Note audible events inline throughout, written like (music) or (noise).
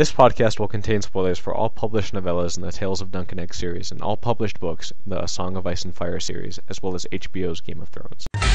This podcast will contain spoilers for all published novellas in the Tales of Dunk and Egg series and all published books in the A Song of Ice and Fire series, as well as HBO's Game of Thrones.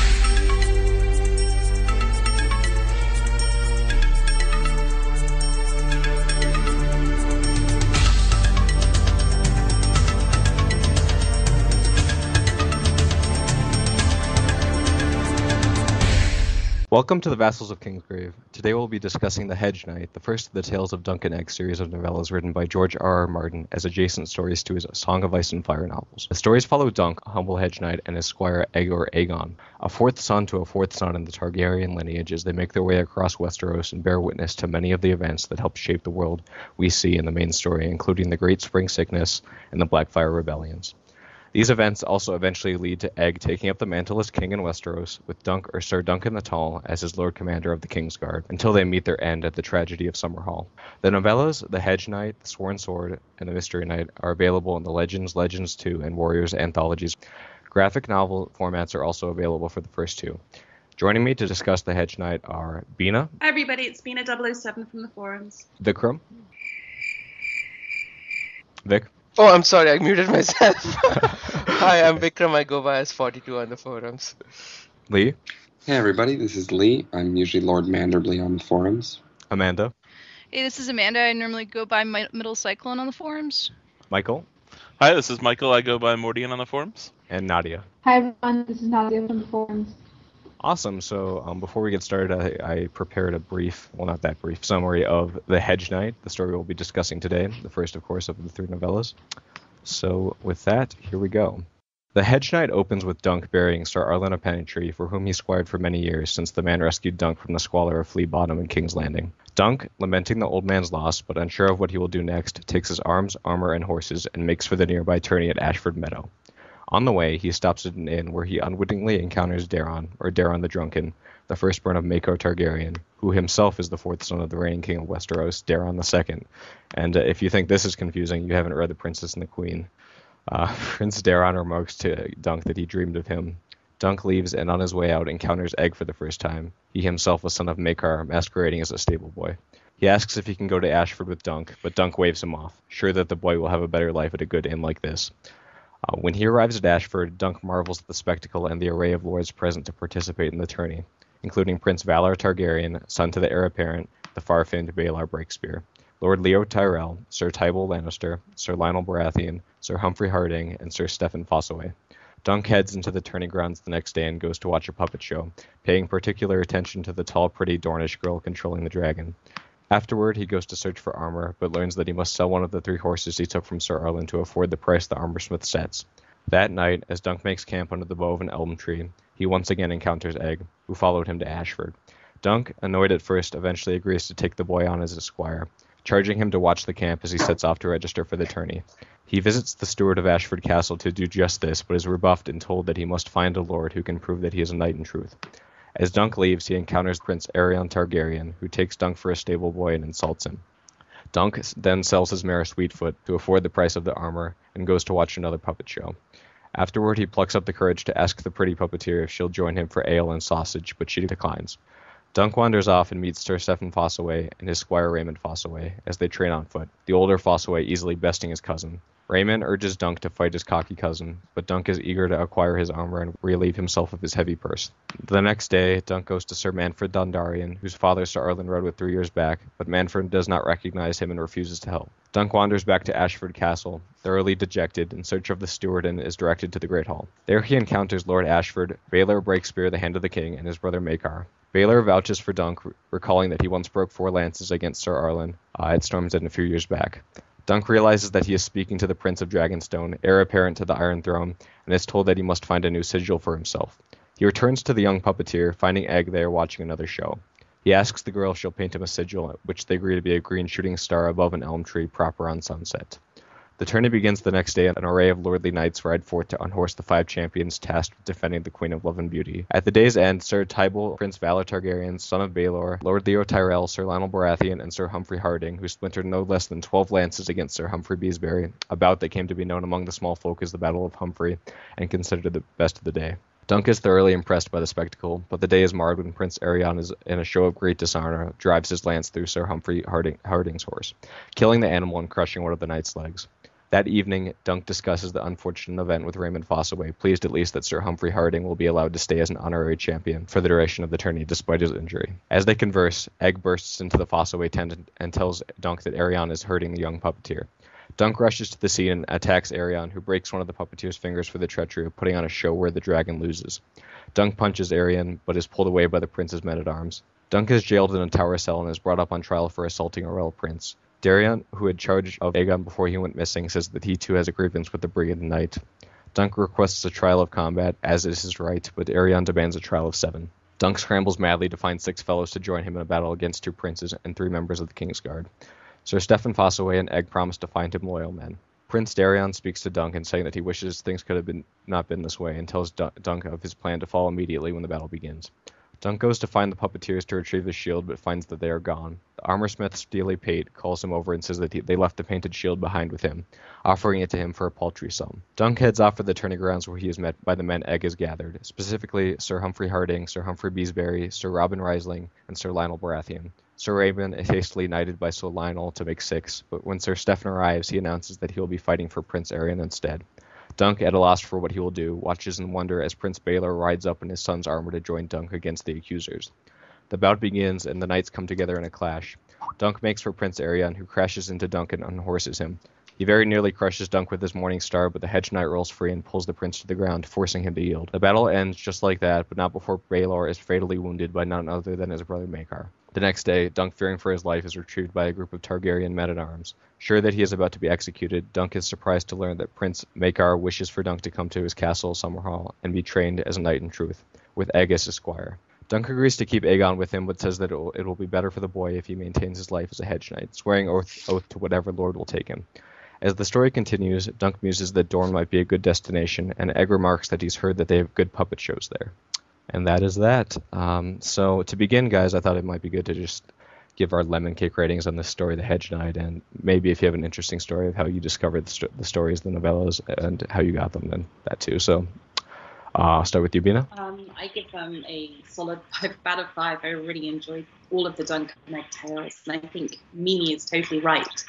Welcome to the Vassals of Kingsgrave. Today we'll be discussing The Hedge Knight, the first of the Tales of Dunk and Egg series of novellas written by George R. R. Martin as adjacent stories to his Song of Ice and Fire novels. The stories follow Dunk, a humble hedge knight, and his squire Aegor Aegon, a fourth son to a fourth son in the Targaryen lineage as they make their way across Westeros and bear witness to many of the events that help shape the world we see in the main story, including the Great Spring Sickness and the Blackfyre Rebellions. These events also eventually lead to Egg taking up the mantle as king in Westeros, with Dunk or Sir Duncan the Tall as his Lord Commander of the Kingsguard, until they meet their end at the tragedy of Summerhall. The novellas, The Hedge Knight, The Sworn Sword, and The Mystery Knight are available in the Legends, Legends 2, and Warriors anthologies. Graphic novel formats are also available for the first two. Joining me to discuss The Hedge Knight are Bina. Hi everybody, it's Bina 007 from the forums. Vikram. Vic. Oh, I'm sorry, I muted myself. (laughs) Hi, I'm Vikram. I go by as 42 on the forums. Leigh. Hey everybody, this is Leigh. I'm usually Lord Manderblee on the forums. Amanda. Hey, this is Amanda. I normally go by Mi- Middle Cyclone on the forums. Michael. Hi, this is Michael. I go by Mordion on the forums. And Nadia. Hi everyone, this is Nadia from the forums. Awesome. So um, before we get started, I, I, prepared a brief, well, not that brief, summary of The Hedge Knight, the story we'll be discussing today, the first, of course, of the three novellas. So with that, here we go. The Hedge Knight opens with Dunk burying Sir Arlan of Pennytree, for whom he squired for many years, since the man rescued Dunk from the squalor of Flea Bottom and King's Landing. Dunk, lamenting the old man's loss, but unsure of what he will do next, takes his arms, armor, and horses and makes for the nearby tourney at Ashford Meadow. On the way, he stops at an inn where he unwittingly encounters Daeron, or Daeron the Drunken, the firstborn of Maekar Targaryen, who himself is the fourth son of the reigning king of Westeros, Daeron II. And uh, if you think this is confusing, you haven't read The Princess and the Queen. Uh, (laughs) Prince Daeron remarks to Dunk that he dreamed of him. Dunk leaves and on his way out encounters Egg for the first time, he himself a son of Maekar, masquerading as a stable boy. He asks if he can go to Ashford with Dunk, but Dunk waves him off, sure that the boy will have a better life at a good inn like this. Uh, when he arrives at Ashford, Dunk marvels at the spectacle and the array of lords present to participate in the tourney, including Prince Valarr Targaryen, son to the heir apparent, the far-famed Baelor Breakspear, Lord Leo Tyrell, Sir Tybal Lannister, Sir Lionel Baratheon, Sir Humfrey Hardyng, and Sir Stephen Fossoway. Dunk heads into the tourney grounds the next day and goes to watch a puppet show, paying particular attention to the tall, pretty Dornish girl controlling the dragon. Afterward, he goes to search for armor, but learns that he must sell one of the three horses he took from Sir Arlan to afford the price the armor smith sets. That night, as Dunk makes camp under the bow of an elm tree, he once again encounters Egg, who followed him to Ashford. Dunk, annoyed at first, eventually agrees to take the boy on as a squire, charging him to watch the camp as he sets off to register for the tourney. He visits the steward of Ashford Castle to do just this, but is rebuffed and told that he must find a lord who can prove that he is a knight in truth. As Dunk leaves, he encounters Prince Aerion Targaryen, who takes Dunk for a stable boy and insults him. Dunk then sells his mare Sweetfoot to afford the price of the armor and goes to watch another puppet show. Afterward, he plucks up the courage to ask the pretty puppeteer if she'll join him for ale and sausage, but she declines. Dunk wanders off and meets Sir Stephen Fossoway and his squire Raymond Fossoway as they train on foot, the older Fossoway easily besting his cousin. Raymond urges Dunk to fight his cocky cousin, but Dunk is eager to acquire his armor and relieve himself of his heavy purse. The next day, Dunk goes to Sir Manfred Dondarrion, whose father Sir Arlan rode with three years back, but Manfred does not recognize him and refuses to help. Dunk wanders back to Ashford Castle, thoroughly dejected, in search of the steward and is directed to the Great Hall. There he encounters Lord Ashford, Baelor Breakspear, the Hand of the King, and his brother Maekar. Baelor vouches for Dunk, recalling that he once broke four lances against Sir Arlan uh, at Storm's End a few years back. Dunk realizes that he is speaking to the Prince of Dragonstone, heir apparent to the Iron Throne, and is told that he must find a new sigil for himself. He returns to the young puppeteer, finding Egg there watching another show. He asks the girl if she'll paint him a sigil, which they agree to be a green shooting star above an elm tree proper on sunset. The tourney begins the next day, and an array of lordly knights ride forth to unhorse the five champions tasked with defending the Queen of Love and Beauty. At the day's end, Sir Tybal, Prince Valarr Targaryen, son of Baelor, Lord Leo Tyrell, Sir Lionel Baratheon, and Sir Humfrey Hardyng, who splintered no less than twelve lances against Sir Humfrey Beesbury, a bout that came to be known among the small folk as the Battle of Humfrey, and considered the best of the day. Dunk is thoroughly impressed by the spectacle, but the day is marred when Prince Aerion is in a show of great dishonor drives his lance through Sir Humfrey Hardyng, Hardyng's horse, killing the animal and crushing one of the knight's legs. That evening, Dunk discusses the unfortunate event with Raymond Fossoway, pleased at least that Sir Humfrey Hardyng will be allowed to stay as an honorary champion for the duration of the tourney despite his injury. As they converse, Egg bursts into the Fossoway tent and, tells Dunk that Aerion is hurting the young puppeteer. Dunk rushes to the scene and attacks Aerion, who breaks one of the puppeteer's fingers for the treachery of putting on a show where the dragon loses. Dunk punches Aerion, but is pulled away by the prince's men at arms. Dunk is jailed in a tower cell and is brought up on trial for assaulting a royal prince. Daeron, who had charge of Aegon before he went missing, says that he too has a grievance with the Brigand Knight. Dunk requests a trial of combat, as is his right, but Aerion demands a trial of seven. Dunk scrambles madly to find six fellows to join him in a battle against two princes and three members of the King's Guard. Sir Stephen Fossoway and Egg promise to find him loyal men. Prince Daeron speaks to Duncan, saying that he wishes things could have been not been this way, and tells Dunk of his plan to fall immediately when the battle begins. Dunk goes to find the puppeteers to retrieve the shield, but finds that they are gone. The armor smith Steely Pate calls him over and says that he, they left the painted shield behind with him, offering it to him for a paltry sum. Dunk heads off for the tourney grounds where he is met by the men Egg has gathered, specifically Sir Humfrey Hardyng, Sir Humfrey Beesbury, Sir Robin Rhysling, and Sir Lionel Baratheon. Sir Raymond is hastily knighted by Sir Lionel to make six, but when Sir Stephen arrives, he announces that he will be fighting for Prince Aerion instead. Dunk, at a loss for what he will do, watches in wonder as Prince Baelor rides up in his son's armor to join Dunk against the accusers. The bout begins, and the knights come together in a clash. Dunk makes for Prince Aerion, who crashes into Dunk and unhorses him. He very nearly crushes Dunk with his Morning Star, but the hedge knight rolls free and pulls the prince to the ground, forcing him to yield. The battle ends just like that, but not before Baelor is fatally wounded by none other than his brother Maekar. The next day, Dunk, fearing for his life, is retrieved by a group of Targaryen men at arms. Sure that he is about to be executed, Dunk is surprised to learn that Prince Maekar wishes for Dunk to come to his castle, Summerhall, and be trained as a knight in truth, with Egg as squire. Dunk agrees to keep Aegon with him, but says that it will, it will be better for the boy if he maintains his life as a hedge knight, swearing oath, oath to whatever lord will take him. As the story continues, Dunk muses that Dorne might be a good destination, and Egg remarks that he's heard that they have good puppet shows there. And that is that. Um, so to begin, guys, I thought it might be good to just give our lemon cake ratings on this story, The Hedge Knight, and maybe if you have an interesting story of how you discovered the, st- the stories, the novellas, and how you got them, then that too. So uh, I'll start with you, Bina. Um, I give them a solid five out of five. I really enjoyed all of the Dunk and Egg tales, and I think Mimi is totally right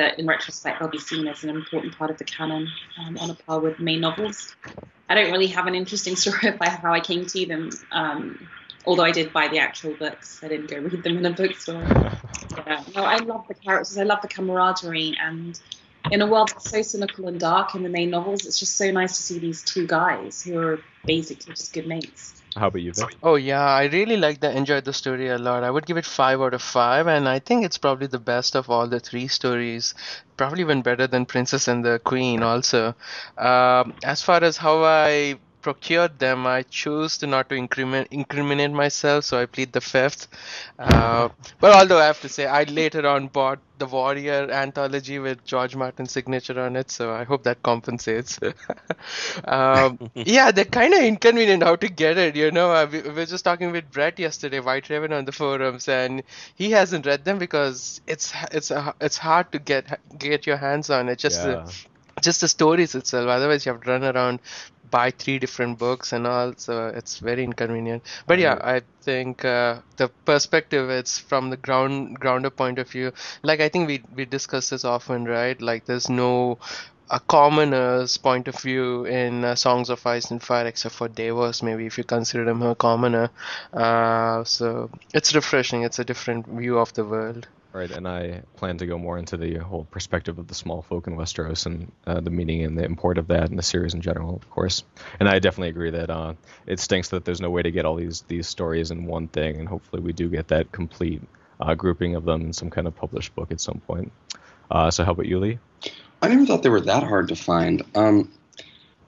that in retrospect they'll be seen as an important part of the canon um, on a par with main novels. I don't really have an interesting (laughs) story about how I came to them, um, although I did buy the actual books. I didn't go read them in a bookstore. (laughs) Yeah. No, I love the characters. I love the camaraderie, and in a world that's so cynical and dark in the main novels, it's just so nice to see these two guys who are basically just good mates. How about you, Vic? Oh yeah, I really like the enjoyed the story a lot. I would give it five out of five, and I think it's probably the best of all the three stories. Probably even better than Princess and the Queen. Also, um, as far as how I procured them, I chose to not to incriminate, incriminate myself, so I plead the fifth. Uh, but although I have to say, I later on bought the Warrior anthology with George Martin's signature on it, so I hope that compensates. (laughs) um, (laughs) yeah, they're kind of inconvenient how to get it. You know, uh, we, we were just talking with Brett yesterday, White Raven, on the forums, and he hasn't read them because it's it's uh, it's hard to get get your hands on it. Just Yeah. the, just the stories itself. Otherwise, you have to run around buy three different books and all so it's very inconvenient but yeah i think uh, the perspective it's from the ground grounder point of view like i think we we discuss this often right like there's no a commoner's point of view in uh, Songs of Ice and Fire, except for Davos, maybe if you consider him a commoner. Uh, so it's refreshing. It's a different view of the world. Right, and I plan to go more into the whole perspective of the small folk in Westeros and uh, the meaning and the import of that in the series in general, of course. And I definitely agree that uh, it stinks that there's no way to get all these these stories in one thing, and hopefully we do get that complete uh, grouping of them in some kind of published book at some point. Uh, so how about you, Leigh? I never thought they were that hard to find. Um,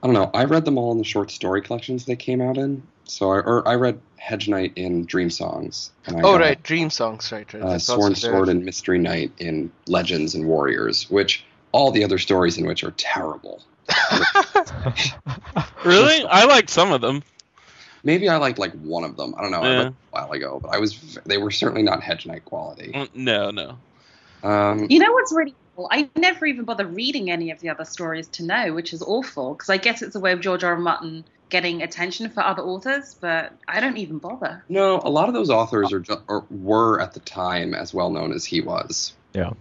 I don't know. I read them all in the short story collections they came out in. So I, or I read Hedge Knight in Dream Songs. And I Oh got, right, Dream Songs, right, right. Uh, Sworn. Sword and Mystery Knight in Legends and Warriors, which all the other stories in which are terrible. (laughs) Really? I liked some of them. Maybe I liked like one of them. I don't know. I read Yeah. them a while ago, but I was they were certainly not Hedge Knight quality. Mm, No, no. Um, You know what's really cool? I never even bother reading any of the other stories to know, which is awful because I guess it's a way of George R. R. Martin getting attention for other authors, but I don't even bother. No, a lot of those authors are, ju- or were at the time as well known as he was. Yeah,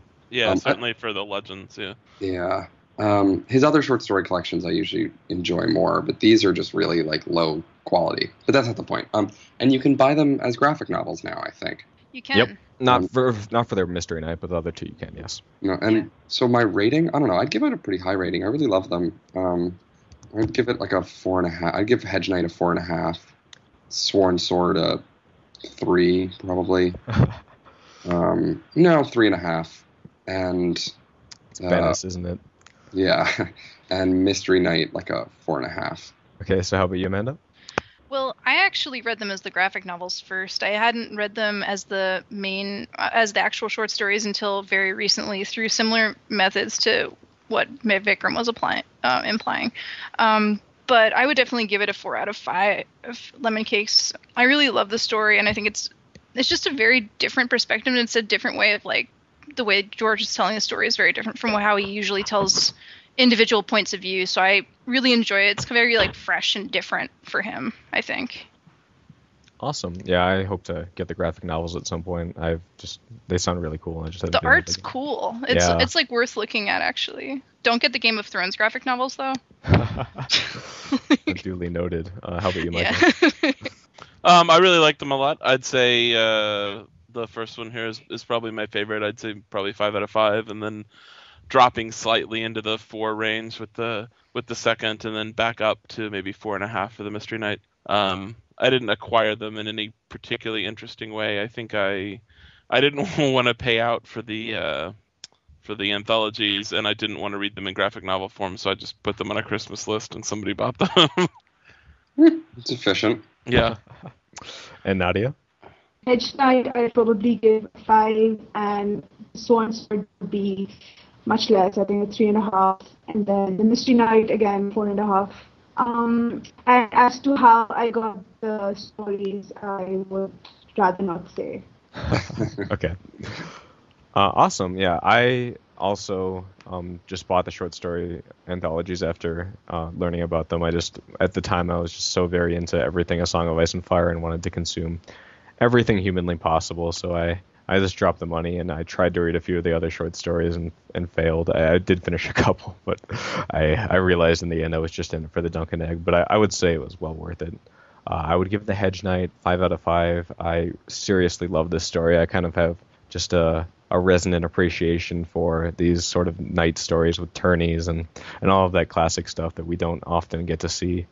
Um, certainly for the legends. Yeah. Yeah. Um, his other short story collections I usually enjoy more, but these are just really like low quality. But that's not the point. Um, and you can buy them as graphic novels now. I think. You can. Yep. Not Um, for not for their Mystery Knight, but the other two you can. Yes. You know, and Yeah. so my rating, I don't know, I'd give it a pretty high rating. I really love them. Um, I'd give it like a four and a half. I'd give Hedge Knight a four and a half. Sworn Sword a three, probably. (laughs) Um, no, three and a half. And It's Uh, Venice, isn't it? yeah, (laughs) and Mystery Knight like a four and a half. Okay. So how about you, Amanda? Well, I actually read them as the graphic novels first. I hadn't read them as the main, uh, as the actual short stories until very recently through similar methods to what Vikram was applying, uh, implying. Um, but I would definitely give it a four out of five. of Lemon Cakes. I really love the story, and I think it's it's just a very different perspective. And it's a different way of like the way George is telling the story is very different from how he usually tells individual points of view. So I really enjoy it. It's very like fresh and different for him. I think. Awesome. Yeah, I hope to get the graphic novels at some point. I've just they sound really cool. I just The art's to- cool. It's Yeah. it's like worth looking at actually. Don't get the Game of Thrones graphic novels though. (laughs) Duly noted. Uh, how about you, Michael? yeah. (laughs) Um, I really liked them a lot. I'd say uh, the first one here is, is probably my favorite. I'd say probably five out of five, and then dropping slightly into the four range with the with the second, and then back up to maybe four and a half for the Mystery Knight. Um, I didn't acquire them in any particularly interesting way. I think I I didn't (laughs) want to pay out for the uh, for the anthologies, and I didn't want to read them in graphic novel form, so I just put them on a Christmas list, and somebody bought them. (laughs) It's efficient. yeah. (laughs) and Nadia? Hedge Knight, I'd probably give five, and Sworn Sword would be much less. I think a three and a half, and then the Mystery Knight again four and a half. Um, and as to how I got the stories, I would rather not say. (laughs) okay. Uh, awesome. Yeah, I also um, just bought the short story anthologies after uh, learning about them. I just at the time I was just so very into everything A Song of Ice and Fire and wanted to consume everything humanly possible. So I I just dropped the money and I tried to read a few of the other short stories and, and failed. I, I did finish a (laughs) couple, but I I realized in the end I was just in it for the Dunk and Egg. But I, I would say it was well worth it. Uh, I would give the Hedge Knight five out of five. I seriously love this story. I kind of have just a a resonant appreciation for these sort of knight stories with tourneys and and all of that classic stuff that we don't often get to see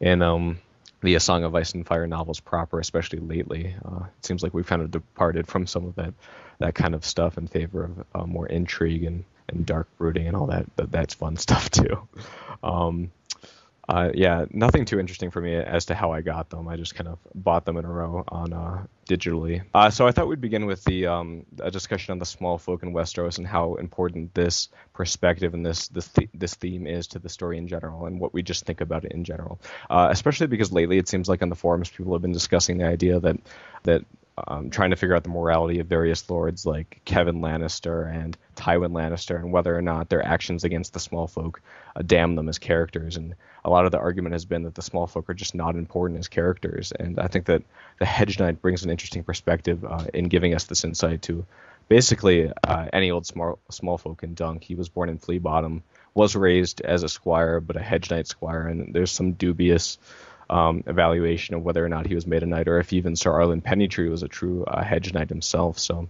in um the A Song of Ice and Fire novels proper, especially lately. Uh, it seems like we've kind of departed from some of that that kind of stuff in favor of uh, more intrigue and, and dark brooding and all that, that that's fun (laughs) stuff too. Um, uh, yeah, nothing too interesting for me as to how I got them. I just kind of bought them in a row on uh, digitally. Uh, so I thought we'd begin with the um, a discussion on the small folk in Westeros and how important this perspective and this this th- this theme is to the story in general and what we just think about it in general. Uh, especially because lately it seems like on the forums people have been discussing the idea that that um, trying to figure out the morality of various lords like Kevan Lannister and Tywin Lannister and whether or not their actions against the small folk uh, damn them as characters. And a lot of the argument has been that the small folk are just not important as characters. And I think that the Hedge Knight brings an interesting perspective uh, in giving us this insight to basically uh, any old small, small folk in Dunk. He was born in Flea Bottom, was raised as a squire, but a Hedge Knight squire. And there's some dubious um, evaluation of whether or not he was made a knight, or if even Sir Arlan Pennytree was a true uh, hedge knight himself. So,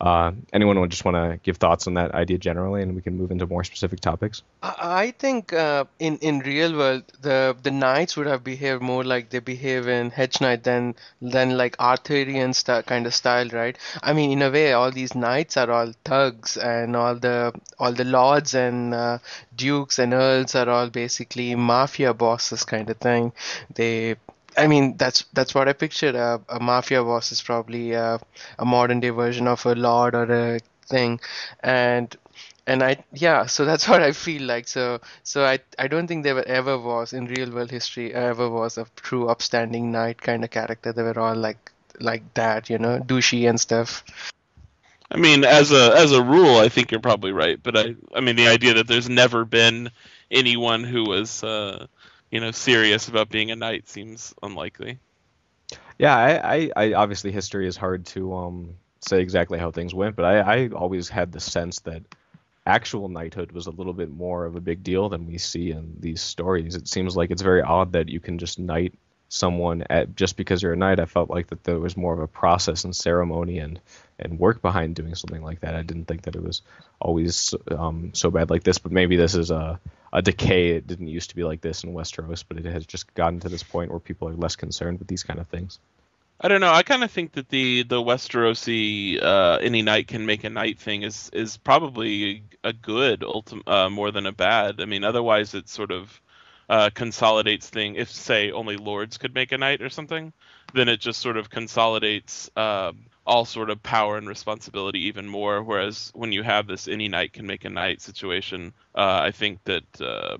uh, anyone would just want to give thoughts on that idea generally, and we can move into more specific topics. I think uh, in in real world the the knights would have behaved more like they behave in Hedge Knight than than like Arthurian st- kind of style, right? I mean, in a way, all these knights are all thugs, and all the all the lords and uh, dukes and earls are all basically mafia bosses kind of thing. They I mean, that's that's what I pictured. Uh, a mafia boss is probably uh, a modern day version of a lord or a thing, and and I yeah, so that's (laughs) what I feel like. So so I I don't think there ever was in real world history ever was a true upstanding knight kind of character. They were all like like that, you know, douchey and stuff. I mean, as a as a rule, I think you're probably right. But I I mean, the idea that there's never been anyone who was uh, you know serious about being a knight seems unlikely. Yeah, I, I, I obviously history is hard to um say exactly how things went, but I, I always had the sense that actual knighthood was a little bit more of a big deal than we see in these stories. It seems like it's very odd that you can just knight someone at just because you're a knight. I felt like that there was more of a process and ceremony and and work behind doing something like that. I didn't think that it was always um, so bad like this, but maybe this is a a decay. It didn't used to be like this in Westeros, but it has just gotten to this point where people are less concerned with these kind of things. I don't know. I kind of think that the the Westerosi uh, any knight can make a knight thing is is probably a good ultim- uh, more than a bad. I mean, otherwise it's sort of uh, consolidates thing. If say only lords could make a knight or something, then it just sort of consolidates uh, all sort of power and responsibility even more. Whereas when you have this any knight can make a knight situation, uh, I think that uh,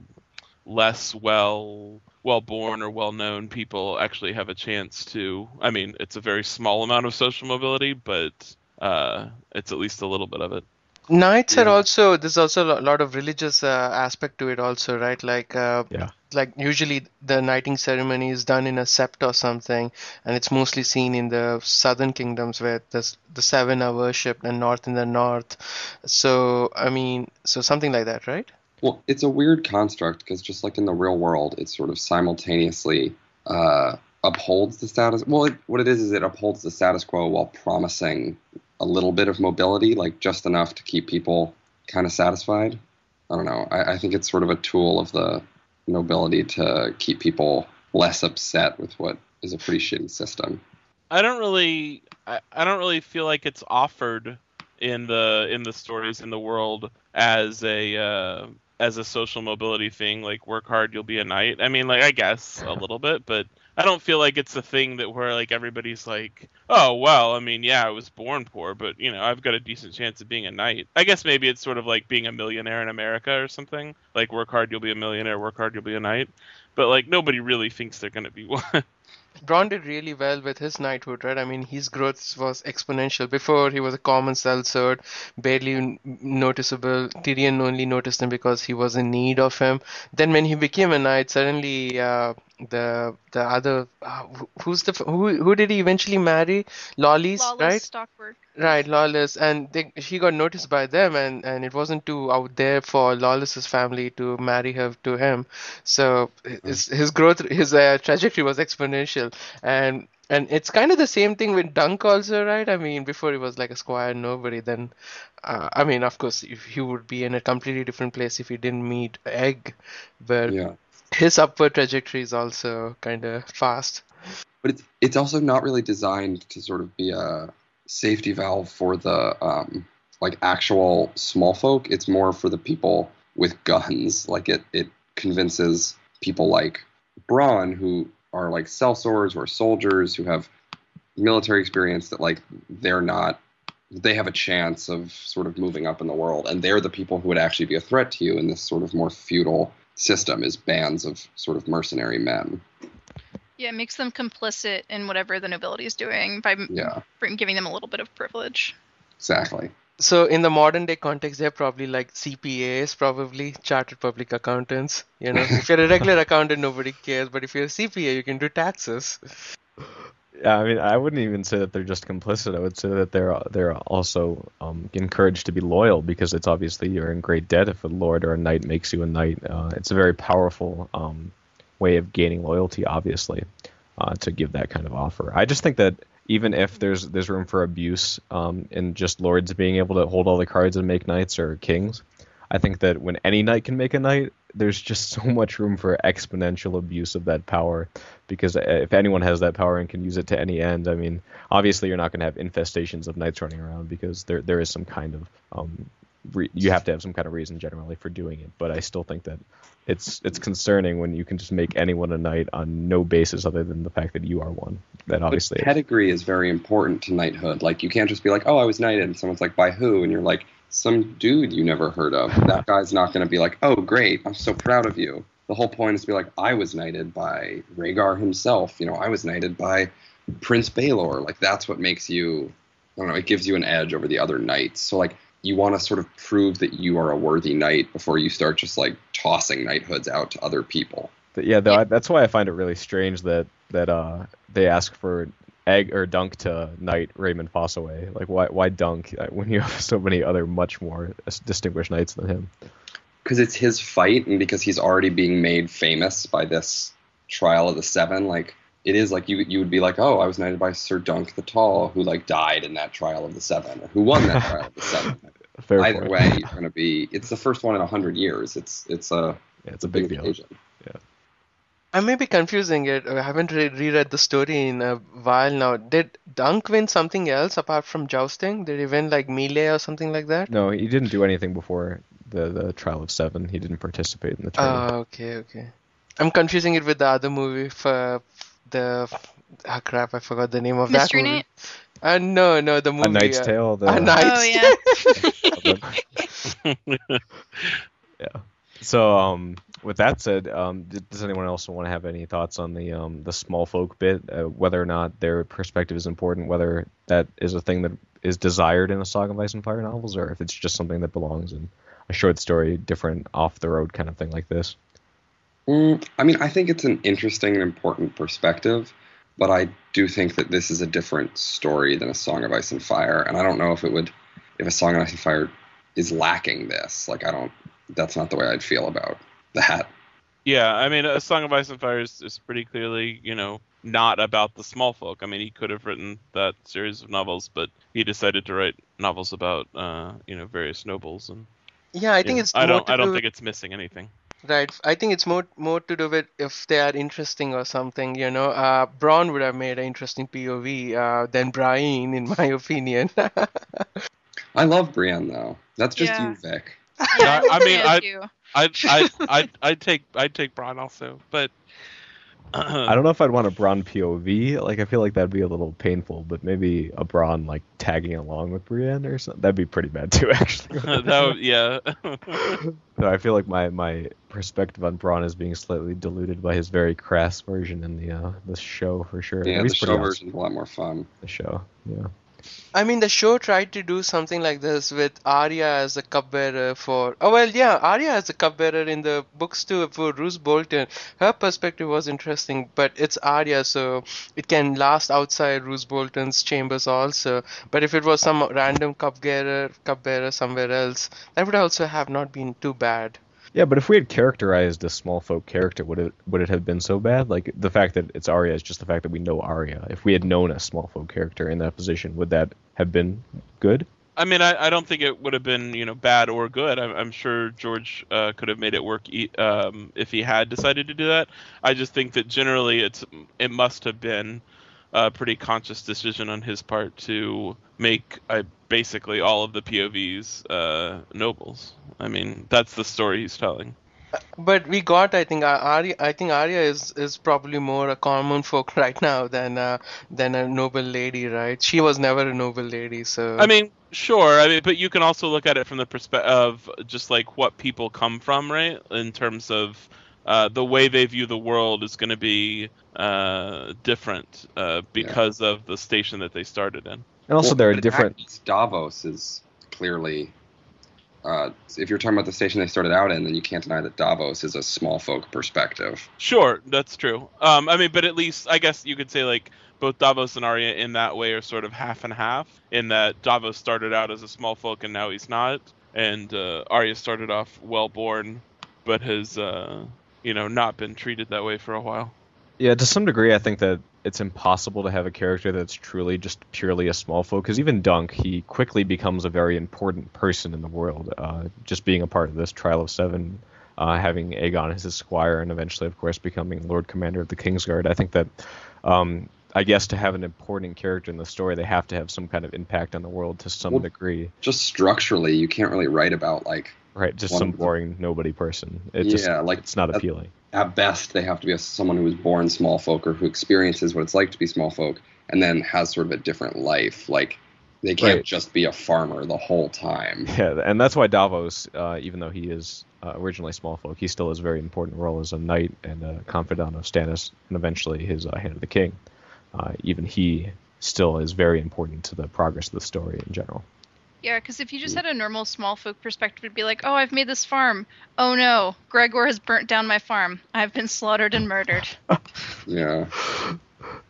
less well well born or well known people actually have a chance to I mean, it's a very small amount of social mobility, but uh, it's at least a little bit of it. Knights are also there's also a lot of religious uh, aspect to it also, right? Like uh, Yeah. like usually the knighting ceremony is done in a sept or something, and it's mostly seen in the southern kingdoms where the the seven are worshipped and north in the north. So I mean, so something like that, right? Well, it's a weird construct because just like in the real world, it sort of simultaneously uh, upholds the status. Well, it, what it is is it upholds the status quo while promising a little bit of mobility, like just enough to keep people kind of satisfied. I don't know. I, I think it's sort of a tool of the nobility to keep people less upset with what is a pretty shitty system. I don't really I, I don't really feel like it's offered in the in the stories in the world as a uh, as a social mobility thing like work hard you'll be a knight. I mean like I guess a little bit but I don't feel like it's a thing that where like everybody's like oh well I mean yeah I was born poor but you know I've got a decent chance of being a knight. I guess maybe it's sort of like being a millionaire in America or something like work hard you'll be a millionaire work hard you'll be a knight. But like nobody really thinks they're going to be (laughs) one. Bronn did really well with his knighthood, right? I mean, his growth was exponential. Before, he was a common sellsword, barely noticeable. Tyrion only noticed him because he was in need of him. Then, when he became a knight, suddenly uh, the the other uh, who's the who who did he eventually marry? Lollys, Lawless right? Stockford. Right, Lawless, and they, she got noticed by them, and, and it wasn't too out there for Lawless's family to marry her to him. So his his growth, his uh, trajectory was exponential, and and it's kind of the same thing with Dunk also, right? I mean, before he was like a squire nobody, then uh, I mean, of course, if he would be in a completely different place if he didn't meet Egg, but Yeah. His upward trajectory is also kind of fast. but it's it's also not really designed to sort of be a safety valve for the um, like actual small folk. It's more for the people with guns. Like it it convinces people like Bronn who are like sellswords or soldiers who have military experience that like they're not they have a chance of sort of moving up in the world and they're the people who would actually be a threat to you in this sort of more feudal system is bands of sort of mercenary men Yeah, it makes them complicit in whatever the nobility is doing by yeah giving them a little bit of privilege. exactly So in the modern day context, they're probably like CPAs, probably chartered public accountants. You know, if you're a regular (laughs) accountant, nobody cares. But if you're a CPA, you can do taxes. I mean, I wouldn't even say that they're just complicit. I would say that they're they're also um, encouraged to be loyal because it's obviously you're in great debt if a lord or a knight makes you a knight. Uh, it's a very powerful um, way of gaining loyalty, obviously, uh, to give that kind of offer. I just think that even if there's there's room for abuse um, in just lords being able to hold all the cards and make knights or kings, I think that when any knight can make a knight, there's just (laughs) so much room for exponential abuse of that power. Because uh, if anyone has that power and can use it to any end, I mean, obviously you're not going to have infestations of knights running around because there there is some kind of um, re- you have to have some kind of reason generally for doing it. But I still think that it's it's concerning when you can just make anyone a knight on no basis other than the fact that you are one. That obviously But pedigree is very important to knighthood. Like you can't just be like, "Oh, I was knighted," and someone's like, "By who?" and you're like, "Some dude you never heard of." That guy's not going to be like, "Oh, great, I'm so proud of you." The whole point is to be like, "I was knighted by Rhaegar himself." You know, I was knighted by Prince Baelor. Like that's what makes you. I don't know. It gives you an edge over the other knights. So like you want to sort of prove that you are a worthy knight before you start just like tossing knighthoods out to other people. Yeah, though. I, that's why I find it really strange that that uh they ask for egg or dunk to knight Raymond Fossaway. Like, why why dunk (laughs) when you have so many other much more distinguished knights than him? because it's his fight and because he's already being made famous by this trial of the seven like it is like you you would be like oh i was knighted by sir dunk the tall who like died in that trial of the seven or who won that trial of the (laughs) seven Fair either point. way you're (laughs) going to be it's the first one in a hundred years it's it's a Yeah, it's a big deal. occasion I may be confusing it. I haven't re- reread the story in a while now. Did Dunk win something else apart from jousting? Did he win like melee or something like that? No, he didn't do anything before the the trial of seven. He didn't participate in the trial. Oh, okay, okay. I'm confusing it with the other movie for the. Ah, crap! I forgot the name of Mystery that movie. Night? Uh, no, no, the movie. a Knight's uh, Tale. The, A Knight's Oh, yeah. (laughs) (laughs) yeah. So, um, with that said, um, does anyone else want to have any thoughts on the um, the small folk bit? Uh, whether or not their perspective is important, whether that is a thing that is desired in a Song of Ice and Fire novels, or if it's just something that belongs in a short story, different off the road kind of thing like this. Mm, I mean, I think it's an interesting and important perspective, but I do think that this is a different story than a Song of Ice and Fire, and I don't know if it would, if a Song of Ice and Fire is lacking this. Like, I don't. That's not the way I'd feel about that. Yeah, I mean, A Song of Ice and Fire is, is pretty clearly, you know, not about the small folk. I mean, he could have written that series of novels, but he decided to write novels about, uh, you know, various nobles. And Yeah, I think yeah, it's I don't, I don't do think it's missing anything. Right. I think it's more more to do with if they are interesting or something, you know. Uh, Bronn would have made an interesting POV uh, than Brienne, in my (laughs) opinion. I love Brienne though. That's just Yeah. you, Vic. (laughs) Yeah, I mean, I- too. I, I, I, I'd take, I'd take Bronn also, but I don't know if I'd want a Bronn POV. Like, I feel like that'd be a little painful, but maybe a Bronn like tagging along with Brienne or something. That'd be pretty bad too, (laughs) actually. (laughs) that, would- yeah. (laughs) So I feel like my, my perspective on Bronn is being slightly diluted by his very crass version in the uh, the show for sure. Yeah, the show awesome, version's a lot more fun. The show, yeah. I mean, the show tried to do something like this with Arya as a cupbearer for. Oh well, yeah, Arya as a cupbearer in the books too for Roose Bolton. Her perspective was interesting, but it's Arya, so it can last outside Roose Bolton's chambers also. But if it was some random cupbearer, cupbearer somewhere else, that would also have not been too bad. Yeah, but if we had characterized a small folk character, would it would it have been so bad? Like the fact that it's Arya is just the fact that we know Arya. If we had known a small folk character in that position, would that have been good? I mean, I, I don't think it would have been you know bad or good. I'm, I'm sure George uh, could have made it work um, if he had decided to do that. I just think that generally it's it must have been a pretty conscious decision on his part to make uh, basically all of the POVs uh, nobles. I mean, that's the story he's telling. But we got, I think, uh, Arya. I think Arya is is probably more a common folk (laughs) right now than uh, than a noble lady, right? She was never a noble lady, so. I mean, sure. I mean, but you can also look at it from the perspective of just like what people come from, right? In terms of uh, the way they view the world is going to be uh, different uh, because of the station that they started in. And also, Well, there are but different. Davos is clearly. Uh, if you're talking about the station they started out in, then you can't deny that Davos is a small folk perspective. Sure, that's true. Um, I mean, but at least I guess you could say like both Davos and Arya in that way are sort of half and half. In that Davos started out as a small folk and now he's not, and uh, Arya started off well born, but has uh, you know not been treated that way for a while. Yeah, to some degree, I think that it's impossible to have a character that's truly just purely a small folk. Because even Dunk, he quickly becomes a very important person in the world. Uh, just being a part of this Trial of Seven, uh, having Aegon as his squire, and eventually, of course, becoming Lord Commander of the Kingsguard. I think that, um, I guess, to have an important character in the story, they have to have some kind of impact on the world to some Well, degree. Just structurally, you can't really write about like Right, just one some boring nobody person. It just, Yeah, like, it's not appealing. at best they have to be a, someone who was born small folk or who experiences what it's like to be small folk and then has sort of a different life. Like they can't Right. just be a farmer the whole time. (laughs) Yeah, and that's why Davos, uh, even though he is uh, originally small folk, he still has a very important role as a knight and a confidant of Stannis, and eventually his uh, hand of the king. Uh, even he still is very important to the progress of the story in general. Yeah, because if you just had a normal small folk perspective, it'd be like, oh, I've made this farm. Oh no, Gregor has burnt down my farm. I've been slaughtered and murdered. (laughs) Yeah.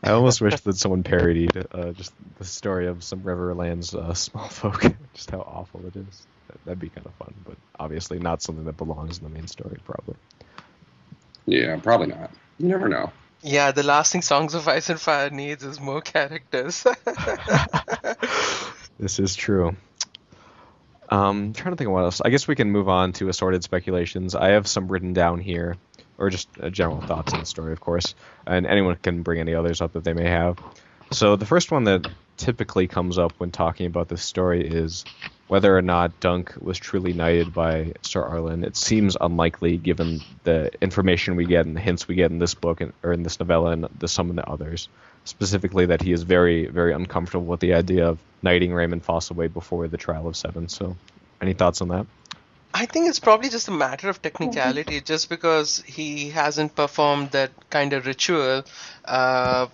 I almost wish that someone parodied uh, just the story of some Riverlands uh, small folk, (laughs) just how awful it is. That- That'd be kind of fun, but obviously not something that belongs in the main story, probably. Yeah, probably not. You never know. Yeah, the last thing Songs of Ice and Fire needs is more characters. (laughs) This is true. Um, trying to think of what else. I guess we can move on to assorted speculations. I have some written down here, or just uh, general thoughts on the story, of course, and anyone can bring any others up that they may have. So the first one that typically comes up when talking about this story is whether or not Dunk was truly knighted by Sir Arlan. It seems unlikely given the information we get and the hints we get in this book and, or in this novella and the, some of the others. Specifically, that he is very, very uncomfortable with the idea of knighting Raymond Fossaway before the trial of seven. So, any thoughts on that? I think it's probably just a matter of technicality, just because he hasn't performed that kind of ritual. Uh,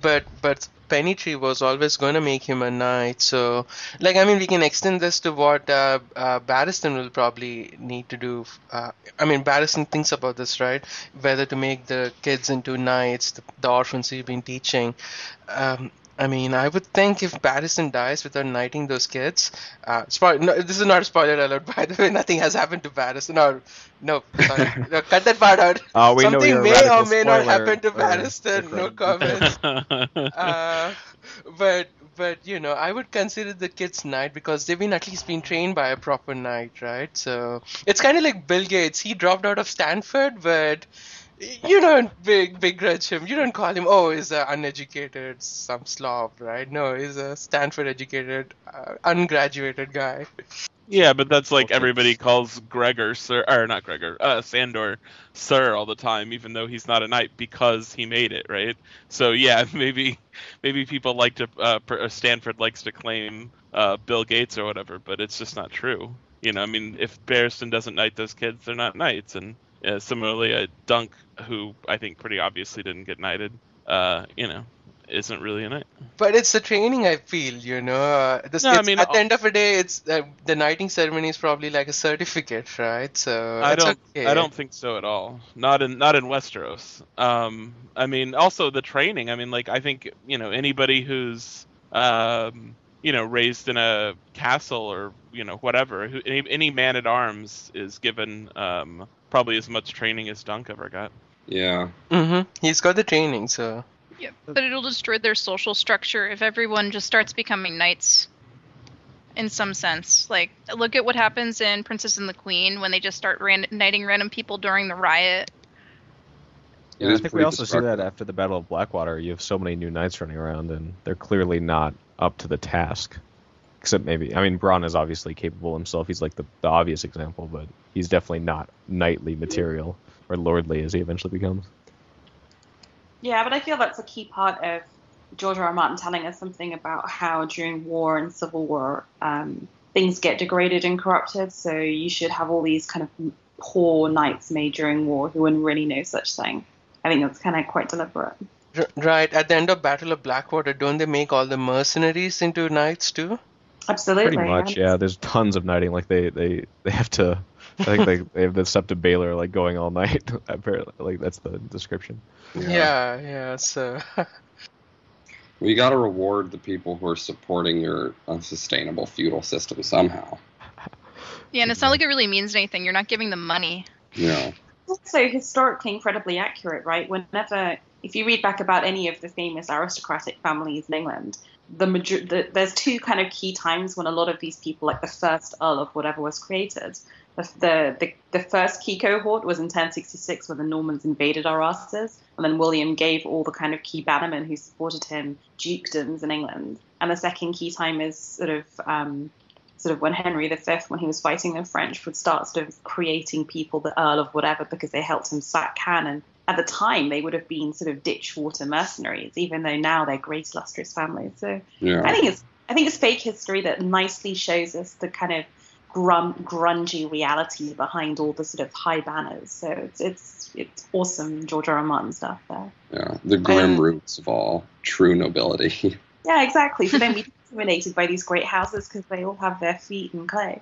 but but Pennytree was always going to make him a knight. So, like, I mean, we can extend this to what uh, uh, Barristan will probably need to do. Uh, I mean, Barristan thinks about this, right? Whether to make the kids into knights, the, the orphans he's been teaching. Um, I mean, I would think if Barristan dies without knighting those kids, uh, spoil- no, this is not a spoiler alert, (laughs) by the way. Nothing has happened to Barristan. Or no, sorry, (laughs) no, cut that part out. Uh, we Something you're may or may not happen to Barristan. No comments. (laughs) uh, but but you know, I would consider the kids knight because they've been at least been trained by a proper knight, right? So it's kind of like Bill Gates. He dropped out of Stanford, but you don't big begrudge him. You don't call him, oh, he's an uneducated, some slob, right? No, he's a Stanford educated, uh, ungraduated guy. Yeah, but that's like Okay. everybody calls Gregor Sir, or not Gregor, uh, Sandor Sir all the time, even though he's not a knight because he made it, right? So yeah, (laughs) maybe maybe people like to, uh, uh, Stanford likes to claim uh, Bill Gates or whatever, but it's just not true. You know, I mean, if Barristan doesn't knight those kids, they're not knights, and uh, similarly, uh, Dunk, who I think pretty obviously didn't get knighted, uh, you know, isn't really a knight. But it's the training, I feel, you know. Uh, this, No, I mean, at the end of the day, it's uh, the knighting ceremony is probably like a certificate, right? So I don't. okay. I don't think so at all. Not in not in Westeros. Um, I mean, also the training. I mean, like I think you know anybody who's um, you know raised in a castle or you know whatever. Who, any any man at arms is given um, probably as much training as Dunk ever got. Yeah. hmm He's got the training, so Yeah, but it'll destroy their social structure if everyone just starts becoming knights. In some sense, like look at what happens in Princess and the Queen when they just start ran- knighting random people during the riot. Yeah, I think we also see that after the Battle of Blackwater. You have so many new knights running around, and they're clearly not up to the task. Except maybe, I mean, Bronn is obviously capable himself. He's like the, the obvious example, but he's definitely not knightly material or lordly as he eventually becomes. Yeah, but I feel that's a key part of George R. R. Martin telling us something about how during war and civil war, um, things get degraded and corrupted. So you should have all these kind of poor knights made during war who wouldn't really know such thing. I think that's kind of quite deliberate. Right at the end of Battle of Blackwater, don't they make all the mercenaries into knights too? Absolutely. Pretty much, and- yeah. There's tons of knighting. Like they, they, they have to. I think they, they have the Sept of Baelor like going all night. (laughs) Apparently, like that's the description. Yeah, yeah. so Well, you got to reward the people who are supporting your unsustainable feudal system somehow. (laughs) Yeah, and it's not like it really means anything. You're not giving them money. Yeah. know. also historically incredibly accurate, right? Whenever, if you read back about any of the famous aristocratic families in England, the, major- the there's two kind of key times when a lot of these people, like the first Earl of whatever was created. The, the, the, first key cohort was in 1066 when the Normans invaded our asses, and then William gave all the kind of key bannermen who supported him dukedoms in England. And the second key time is sort of um, sort of when Henry V, when he was fighting the French, would start sort of creating people, the Earl of whatever, because they helped him sack Cannon. At the time, they would have been sort of ditchwater mercenaries, even though now they're great illustrious families. So Yeah. I think it's I think it's fake history that nicely shows us the kind of grum, grungy reality behind all the sort of high banners. So it's it's it's awesome George R. R. Martin stuff there. Yeah. The grim Um, roots of all true nobility. (laughs) Yeah, exactly. So then we (laughs) intimidated by these great houses because they all have their feet in clay.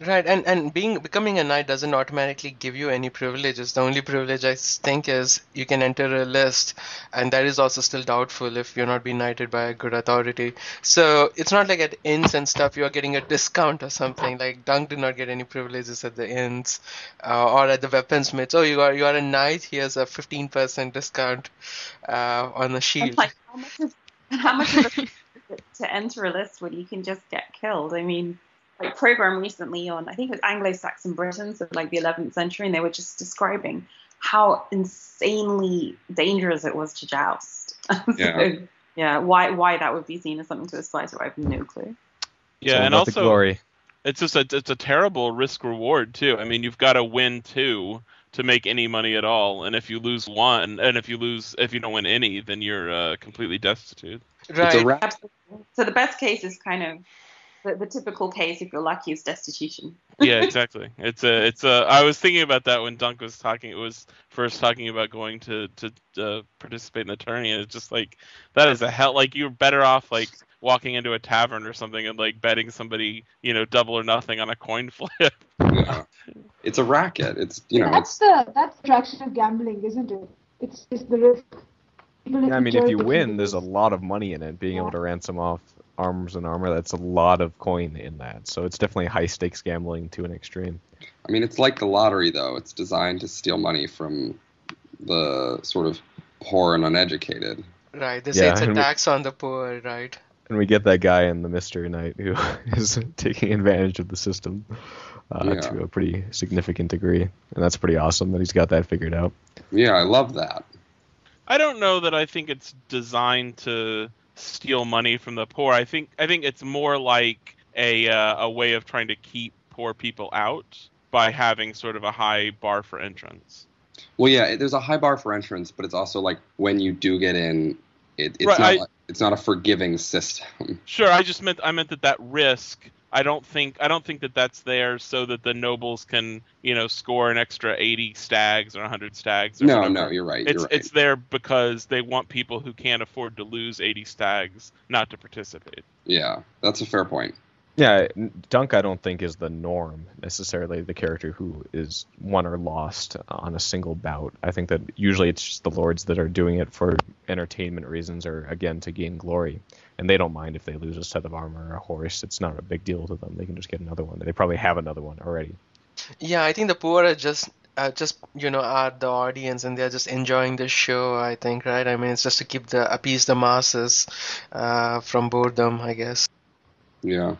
Right, and and being becoming a knight doesn't automatically give you any privileges. The only privilege I think is you can enter a list, and that is also still doubtful if you're not being knighted by a good authority. So it's not like at inns and stuff you are getting a discount or something. Like Dunk did not get any privileges at the inns uh, or at the weaponsmiths. Oh, you are you are a knight. Here's a 15% discount uh, on the shield. Like, how much is, how much is it to enter a list when you can just get killed? I mean, like program recently on I think it was Anglo-Saxon Britain, so like the 11th century, and they were just describing how insanely dangerous it was to joust. (laughs) so, Yeah. yeah, why why that would be seen as something to aspire to, I have no clue. Yeah, It's all and also glory. it's just a it's a terrible risk reward too. I mean, you've got to win two to make any money at all, and if you lose one, and if you lose if you don't win any, then you're uh, completely destitute. Right. Absolutely. So the best case is kind of the, the typical case, if you're lucky, is destitution. yeah, (laughs) exactly. It's a, it's a. I was thinking about that when Dunk was talking. It was first talking about going to to uh, participate in the tourney, and it's just like that is a hell. Like you're better off like walking into a tavern or something and like betting somebody, you know, double or nothing on a coin (laughs) flip. yeah. It's a racket. It's you know that's it's the that's the attraction of gambling, isn't it? It's it's the risk. People Yeah, I mean, if you win, there's a lot of money in it. Being able to ransom off arms and armor, that's a lot of coin in that. So it's definitely high stakes gambling to an extreme. I mean it's like the lottery though. It's designed to steal money from the sort of poor and uneducated. Right. They say Yeah, it's a and we- tax on the poor, right? And we get that guy in the Mystery Knight who (laughs) is taking advantage of the system uh, Yeah. to a pretty significant degree. And that's pretty awesome that he's got that figured out. Yeah, I love that. I don't know that I think it's designed to steal money from the poor. I think I think it's more like a uh, a way of trying to keep poor people out by having sort of a high bar for entrance. Well, yeah, there's a high bar for entrance, but it's also like when you do get in, it, it's Right, not I- like- it's not a forgiving system. Sure, I just meant I meant that that risk. I don't think I don't think that that's there so that the nobles can you know score an extra 80 stags or 100 stags. Or No, whatever. no, you're right. It's you're right. it's there because they want people who can't afford to lose 80 stags not to participate. yeah, that's a fair point. Yeah, Dunk, I don't think is the norm necessarily. The character who is won or lost on a single bout. I think that usually it's just the lords that are doing it for entertainment reasons or again to gain glory, and they don't mind if they lose a set of armor or a horse. It's not a big deal to them. They can just get another one. They probably have another one already. Yeah, I think the poor are just uh, just you know are the audience and they're just enjoying the show. I think, right? I mean, it's just to keep the appease the masses uh, from boredom, I guess. Yeah.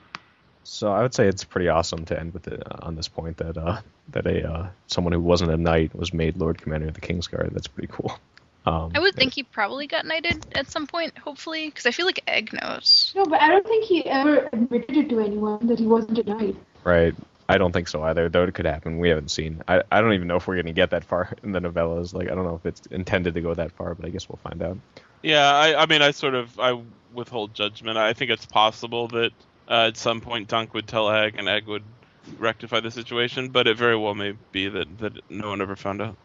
So I would say it's pretty awesome to end with it uh, on this point that uh, that a uh, someone who wasn't a knight was made Lord Commander of the Kingsguard. That's pretty cool. Um, I would think he probably got knighted at some point, hopefully, because I feel like Egg knows. No, but I don't think he ever admitted it to anyone that he wasn't a knight. Right. I don't think so either, though it could happen. We haven't seen. I, I don't even know if we're going to get that far in the novellas. Like, I don't know if it's intended to go that far, but I guess we'll find out. Yeah, I, I mean, I sort of I withhold judgment. I think it's possible that uh, at some point Dunk would tell Egg and Egg would rectify the situation, but it very well may be that, that no one ever found out.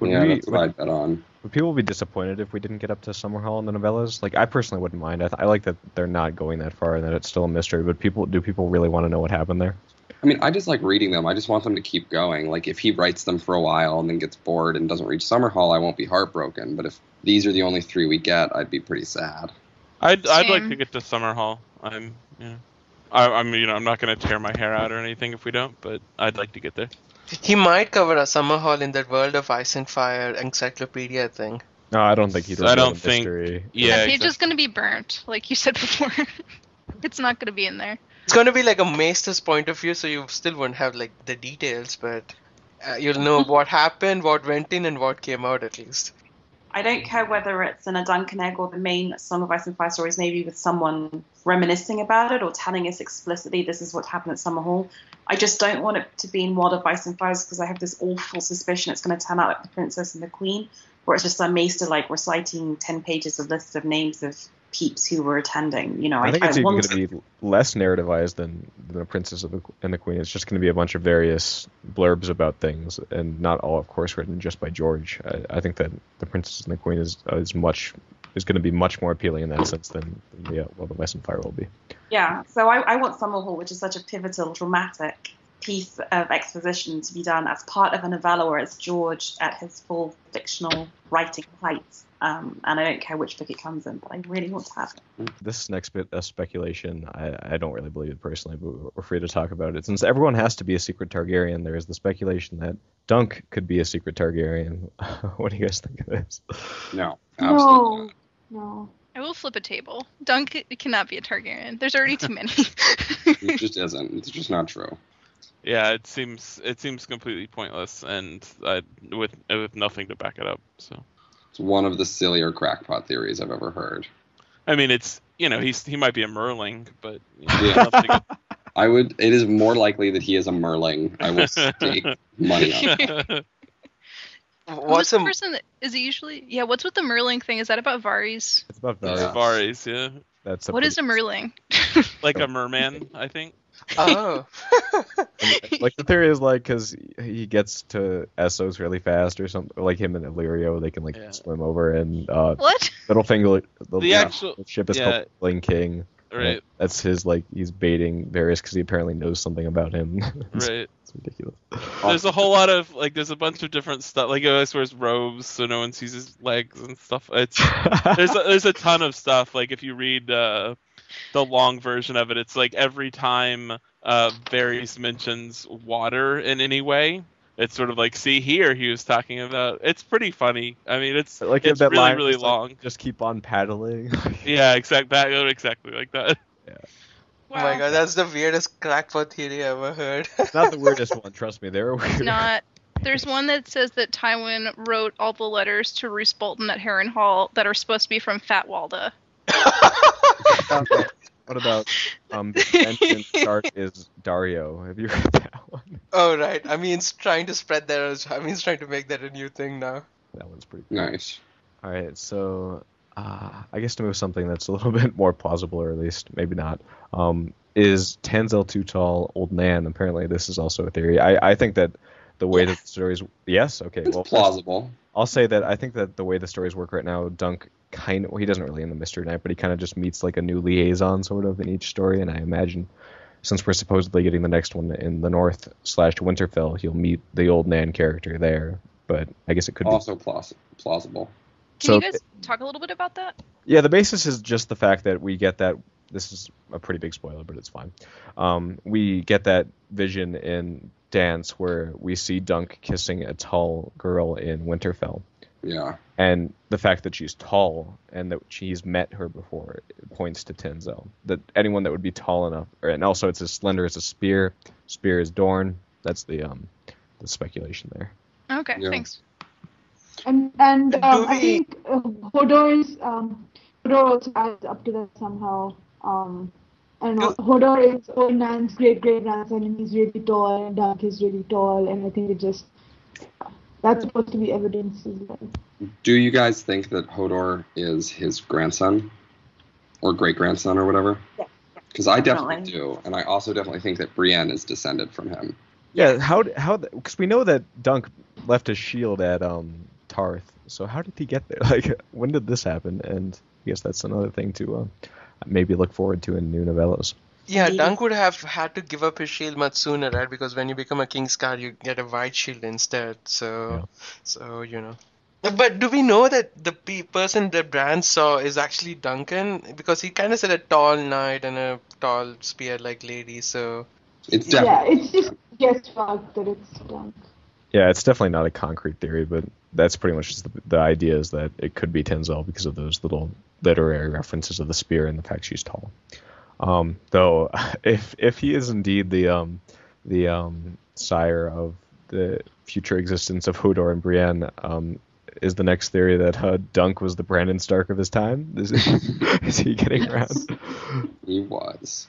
Would, yeah, we, that's what would, I bet on. Would people be disappointed if we didn't get up to Summerhall in the novellas? Like, I personally wouldn't mind. I, th- I like that they're not going that far and that it's still a mystery, but people do people really want to know what happened there? I mean, I just like reading them. I just want them to keep going. Like, if he writes them for a while and then gets bored and doesn't reach Summerhall, I won't be heartbroken. But if these are the only three we get, I'd be pretty sad. I'd I'd like to get to Summerhall. I'm you know, I, I'm you know I'm not gonna tear my hair out or anything if we don't, but I'd like to get there. He might cover a Summerhall in that World of Ice and Fire encyclopedia thing. No, I don't think he'd. I don't think- mystery. Yeah, that page exactly. is going to be burnt, like you said (laughs) before. it's not going to be in there. It's going to be like a maester's point of view, so you still won't have like the details, but uh, you'll know (laughs) what happened, what went in, and what came out at least. I don't care whether it's in a Dunk and Egg or the main Song of Ice and Fire stories, maybe with someone reminiscing about it or telling us explicitly this is what happened at Summerhall. I just don't want it to be in World of Ice and Fires because I have this awful suspicion it's going to turn out like the Princess and the Queen, where it's just a maester like reciting ten pages of lists of names of peeps who were attending. You know, I think it's even want going to be less narrativized than, than the Princess of the, and the Queen. It's just going to be a bunch of various blurbs about things, and not all, of course, written just by George. I, I think that the Princess and the Queen is is much is going to be much more appealing in that sense than, the uh, of Ice and Fire will be. Yeah, so I, I want Summerhall, which is such a pivotal, dramatic piece of exposition to be done as part of a novella or as George at his full fictional writing heights. Um, and I don't care which book it comes in, but I really want to have it. This next bit of speculation, I, I don't really believe it personally, but we're free to talk about it. Since everyone has to be a secret Targaryen, there is the speculation that Dunk could be a secret Targaryen. (laughs) what do you guys think of this? No, absolutely No, not. no. I will flip a table. Dunk cannot be a Targaryen. There's already too many. (laughs) It just isn't. It's just not true. Yeah, it seems it seems completely pointless and uh, with with nothing to back it up. So It's one of the sillier crackpot theories I've ever heard. I mean, it's you know he's he might be a Merling, but you know, Yeah. nothing- (laughs) I would. It is more likely that he is a Merling. I will stake money on that. (laughs) what's What's the a person that is it usually? Yeah, what's with the Merling thing? Is that about Varys? It's about Yeah. Varys. Varys, yeah, That's a What is a pretty- Merling? like a merman, I think. Oh (laughs) like the theory is like because he gets to Essos really fast or something like him and Illyrio they can like Yeah. swim over and uh what? Littlefinger the, The actual- the ship is yeah. called Merling King Right, that's his like he's baiting Varys because he apparently knows something about him (laughs) it's, right. it's ridiculous There's a whole lot of like, there's a bunch of different stuff. Like, he always wears robes so no one sees his legs and stuff. It's there's a, there's a ton of stuff. Like if you read uh, the long version of it, it's like every time uh, Varys mentions water in any way, it's sort of like, see here, he was talking about. It's pretty funny. I mean, it's like it's that really line really just, like, long. just keep on paddling (laughs) Yeah, exact that exactly like that. Oh my god, that's the weirdest crackpot theory I ever heard. it's not the (laughs) weirdest one trust me they're weird It's not. There's one that says that Tywin wrote all the letters to Roose Bolton at Harrenhal Hall that are supposed to be from Fat Walda. (laughs) what about um Benjen Stark is Daario have you read that one oh right, I mean, it's trying to spread that. I mean, it's trying to make that a new thing now. that one's pretty cool. Nice. All right, so uh, I guess to move something that's a little (laughs) bit more plausible, or at least maybe not, um, is Tanselle too tall, old Nan? Apparently, this is also a theory. I, I think that the way that the stories, yes, okay, It's well, first, plausible. I'll say that I think that the way the stories work right now, Dunk kind of, well, he doesn't really in the Mystery Knight, but he kind of just meets like a new liaison sort of in each story, and I imagine. Since we're supposedly getting the next one in the North slash Winterfell, he'll meet the old Nan character there. But I guess it could be Also plausible. Can So- you guys talk a little bit about that? Yeah, the basis is just the fact that we get that. This is a pretty big spoiler, but it's fine. Um, we get that vision in Dance where we see Dunk kissing a tall girl in Winterfell, Yeah. and the fact that she's tall and that she's met her before points to Tanselle. That anyone that would be tall enough, or, and also it's as slender as a spear. Spear is Dorne. That's the um the speculation there. Okay, Yeah. thanks. And and um, I think uh, Hodor's um, Hodor also adds up to that somehow. Um, I don't know. Hodor is old Nan's great great grandson, and he's really tall, and Dunk is really tall, and I think it just that's supposed to be evidence as well. Do you guys think that Hodor is his grandson, or great grandson, or whatever? Yeah. Because I definitely Definitely. do, and I also definitely think that Brienne is descended from him. Yeah, how how because we know that Dunk left his shield at um Tarth. So how did he get there? (laughs) Like when did this happen? And I guess that's another thing to uh, maybe look forward to in new novellas. Yeah, Indeed. Dunk would have had to give up his shield much sooner, right? Because when you become a king's Kingsguard, you get a white shield instead. So, Yeah. so you know. But do we know that the pe- person that Bran saw is actually Duncan? Because he kind of said a tall knight and a tall spear-like lady. So, It's Yeah, it's just guess fact that it's Dunk. Yeah, it's definitely not a concrete theory, but that's pretty much just the, the idea is that it could be Tanselle because of those little literary references of the spear and the fact she's tall. Um, though, (laughs) if if he is indeed the um, the um, sire of the future existence of Hodor and Brienne, um, is the next theory that uh, Dunk was the Brandon Stark of his time? Is, (laughs) is he getting around? He was.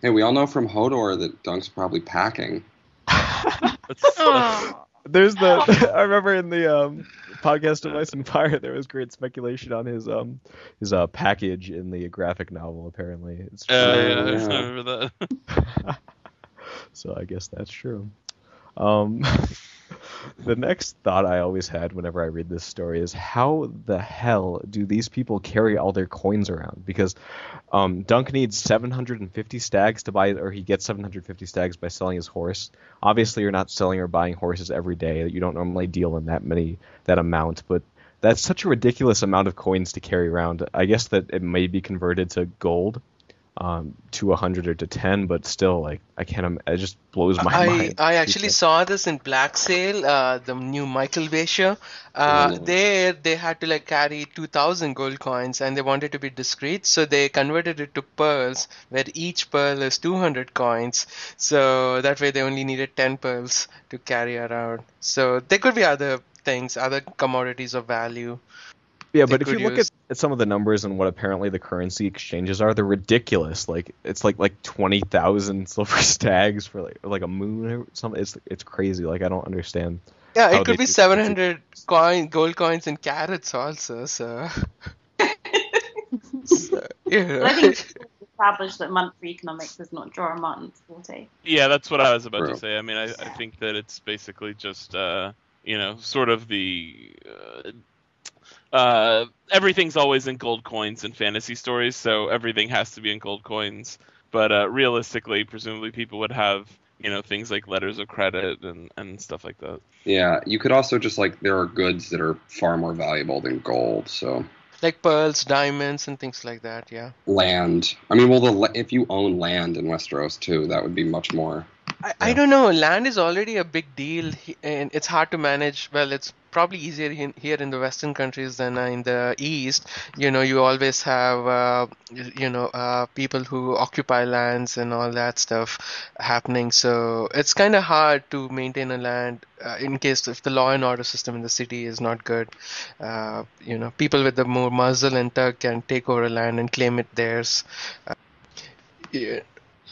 Hey, we all know from Hodor that Dunk's probably packing. (laughs) That's- Oh, There's the (laughs) I remember in the um, podcast of Ice and Fire there was great speculation on his um his uh package in the graphic novel apparently. It's Uh, yeah, Yeah. I remember that. (laughs) so I guess that's true. Um (laughs) the next thought I always had whenever I read this story is how the hell do these people carry all their coins around? Because um, Dunk needs 750 stags to buy, or he gets 750 stags by selling his horse. Obviously, you're not selling or buying horses every day. That you don't normally deal in that many that amount, but that's such a ridiculous amount of coins to carry around. I guess that it may be converted to gold um, to 100 or to 10, but still, like, I can't, im- it just blows my I, mind. I actually saw this in Black Sail, uh, the new Michael Bay show. Uh, Oh. There, they had to like carry 2,000 gold coins, and they wanted to be discreet, so they converted it to pearls, where each pearl is 200 coins. So that way, they only needed 10 pearls to carry around. So there could be other things, other commodities of value. Yeah, but if you could look at, use. At some of the numbers and what apparently the currency exchanges are, they're ridiculous. Like it's like like twenty thousand (laughs) silver stags for like like a moon or something. It's it's crazy. Like I don't understand. Yeah, it could be 700 coin, gold coins and carats also. So, so yeah. I think it's established that monetary economics is not George R. R. Martin's forte. Yeah, that's what I was about True. to say. I mean, I, I think that it's basically just, uh, you know, sort of the. Uh, uh, everything's always in gold coins in fantasy stories, so everything has to be in gold coins. But uh, realistically, presumably people would have, you know, things like letters of credit and, and stuff like that. Yeah, you could also just like there are goods that are far more valuable than gold. So like pearls, diamonds, and things like that. Yeah. land. I mean, well, the if you own land in Westeros too, that would be much more. I, I don't know. Land is already a big deal, and it's hard to manage. Well, it's probably easier in, here in the Western countries than uh, in the East. You know, you always have, uh, you know, uh, people who occupy lands and all that stuff happening. So it's kind of hard to maintain a land uh, in case if the law and order system in the city is not good. Uh, you know, people with the more muzzle and tug can take over land and claim it theirs. Uh, yeah.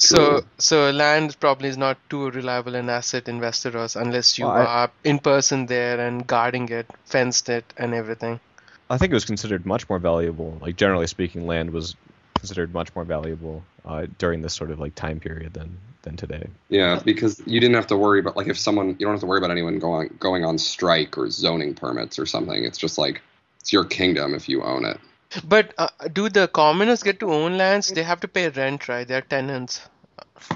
So, so land probably is not too reliable an asset in Westeros unless you Well, I- are in person there and guarding it, fenced it, and everything. I think it was considered much more valuable. Like generally speaking, land was considered much more valuable uh, during this sort of like time period than than today. Yeah, because you didn't have to worry about like if someone you don't have to worry about anyone going going on strike or zoning permits or something. It's just like it's your kingdom if you own it. But uh, do the commoners get to own lands? They have to pay rent, right? They're tenants.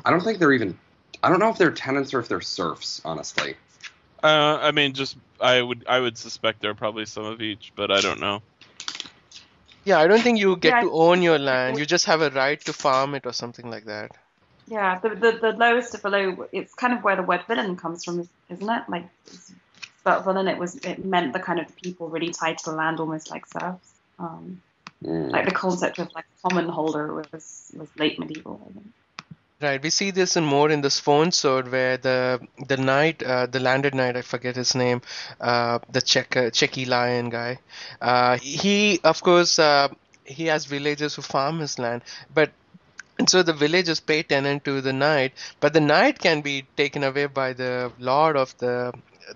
I don't think they're even. I don't know if they're tenants or if they're serfs. Honestly, Uh, I mean, just I would I would suspect there are probably some of each, but I don't know. Yeah, I don't think you get Yeah. to own your land. You just have a right to farm it or something like that. Yeah, the, the the lowest of below. It's kind of where the word villain comes from, isn't it? Like, but villain, it was it meant the kind of people really tied to the land, almost like serfs. Um, Mm. like the concept of like common holder was was late medieval. I think. Right, we see this in more in the Sworn Sword, where the the knight, uh, the landed knight, I forget his name, uh, the Czech uh, chequy lion guy. Uh, he, of course, uh, he has villagers who farm his land, but and so the villagers pay tenant to the knight, but the knight can be taken away by the lord of the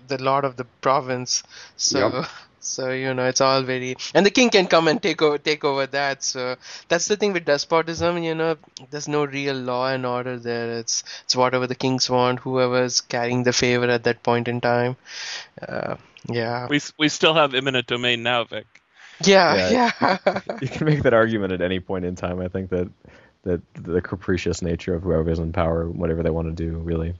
the lord of the province. So. Yep. So you know it's all very, and the king can come and take over take over that. So that's the thing with despotism. You know, there's no real law and order there. It's it's whatever the kings want, whoever's carrying the favor at that point in time. Uh, yeah, We we still have eminent domain now, Vic. yeah, yeah. You can make that argument at any point in time. I think that that the capricious nature of whoever's in power, whatever they want to do, really,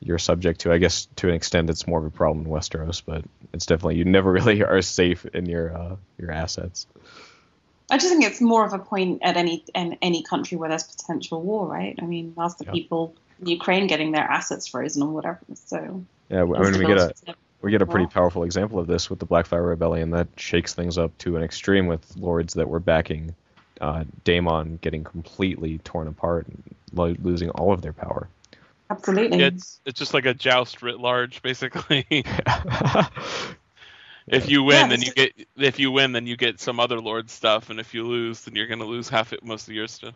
you're subject to. I guess to an extent, it's more of a problem in Westeros, but it's definitely you never (laughs) really are safe in your uh, your assets. I just think it's more of a point at any in any country where there's potential war, right? I mean, that's the Yeah. people in Ukraine getting their assets frozen or whatever. So Yeah, I mean we get a we get a pretty powerful example of this with the Blackfire Rebellion that shakes things up to an extreme with lords that were backing uh, Daemon getting completely torn apart and lo- losing all of their power. Absolutely. It's it's just like a joust writ large, basically. (laughs) if you win, Yeah, then this you get if you win, then you get some other lord stuff, and if you lose, then you're gonna lose half it, most of your stuff.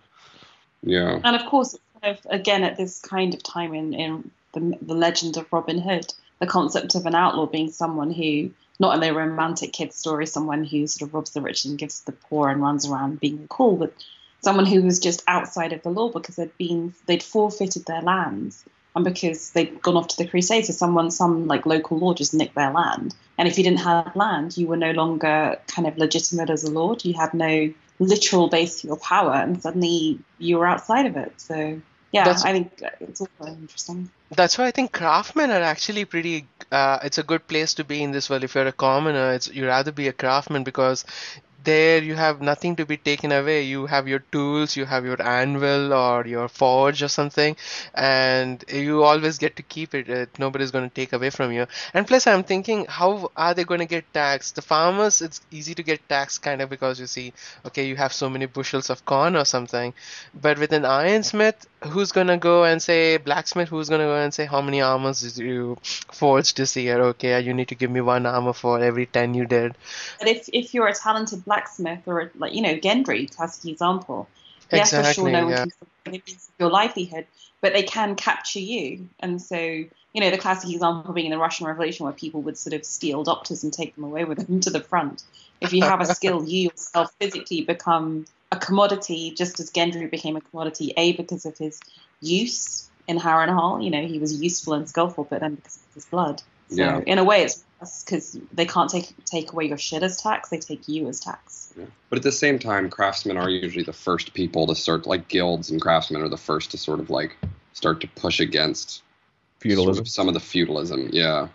Yeah. And of course, it's kind of, again, at this kind of time in, in the, the legend of Robin Hood, the concept of an outlaw being someone who, not in a romantic kid story, someone who sort of robs the rich and gives to the poor and runs around being cool, but someone who was just outside of the law because they'd been they'd forfeited their lands and because they'd gone off to the Crusades, so someone, some like local lord, just nicked their land. And if you didn't have land, you were no longer kind of legitimate as a lord. You had no literal base to your power, and suddenly you were outside of it. So yeah, That's- I think it's all very interesting. That's why I think craftsmen are actually pretty. Uh, it's a good place to be in this world. If you're a commoner, it's you'd rather be a craftsman because there you have nothing to be taken away. You have your tools, you have your anvil or your forge or something, and you always get to keep it. Uh, nobody's going to take away from you. And plus, I'm thinking, how are they going to get taxed? The farmers, it's easy to get taxed kind of because you see, okay, you have so many bushels of corn or something. But with an ironsmith, who's gonna go and say blacksmith? Who's gonna go and say how many armors did you forge this year? Okay, you need to give me one armor for every ten you did. But if if you're a talented blacksmith or a, like you know Gendry, classic example, yes, for sure, Exactly, no one yeah. can your livelihood, but they can capture you. And so, you know, the classic example being in the Russian Revolution, where people would sort of steal doctors and take them away with them to the front. If you have a (laughs) skill, you yourself physically become a commodity, just as Gendry became a commodity. A because of his use in Harrenhal, you know, he was useful and skillful, but then because of his blood. So Yeah. in a way, it's because they can't take take away your shit as tax; they take you as tax. Yeah. But at the same time, craftsmen are usually the first people to start, like guilds and craftsmen are the first to sort of like start to push against Feudalism. sort of some of the feudalism. Yeah.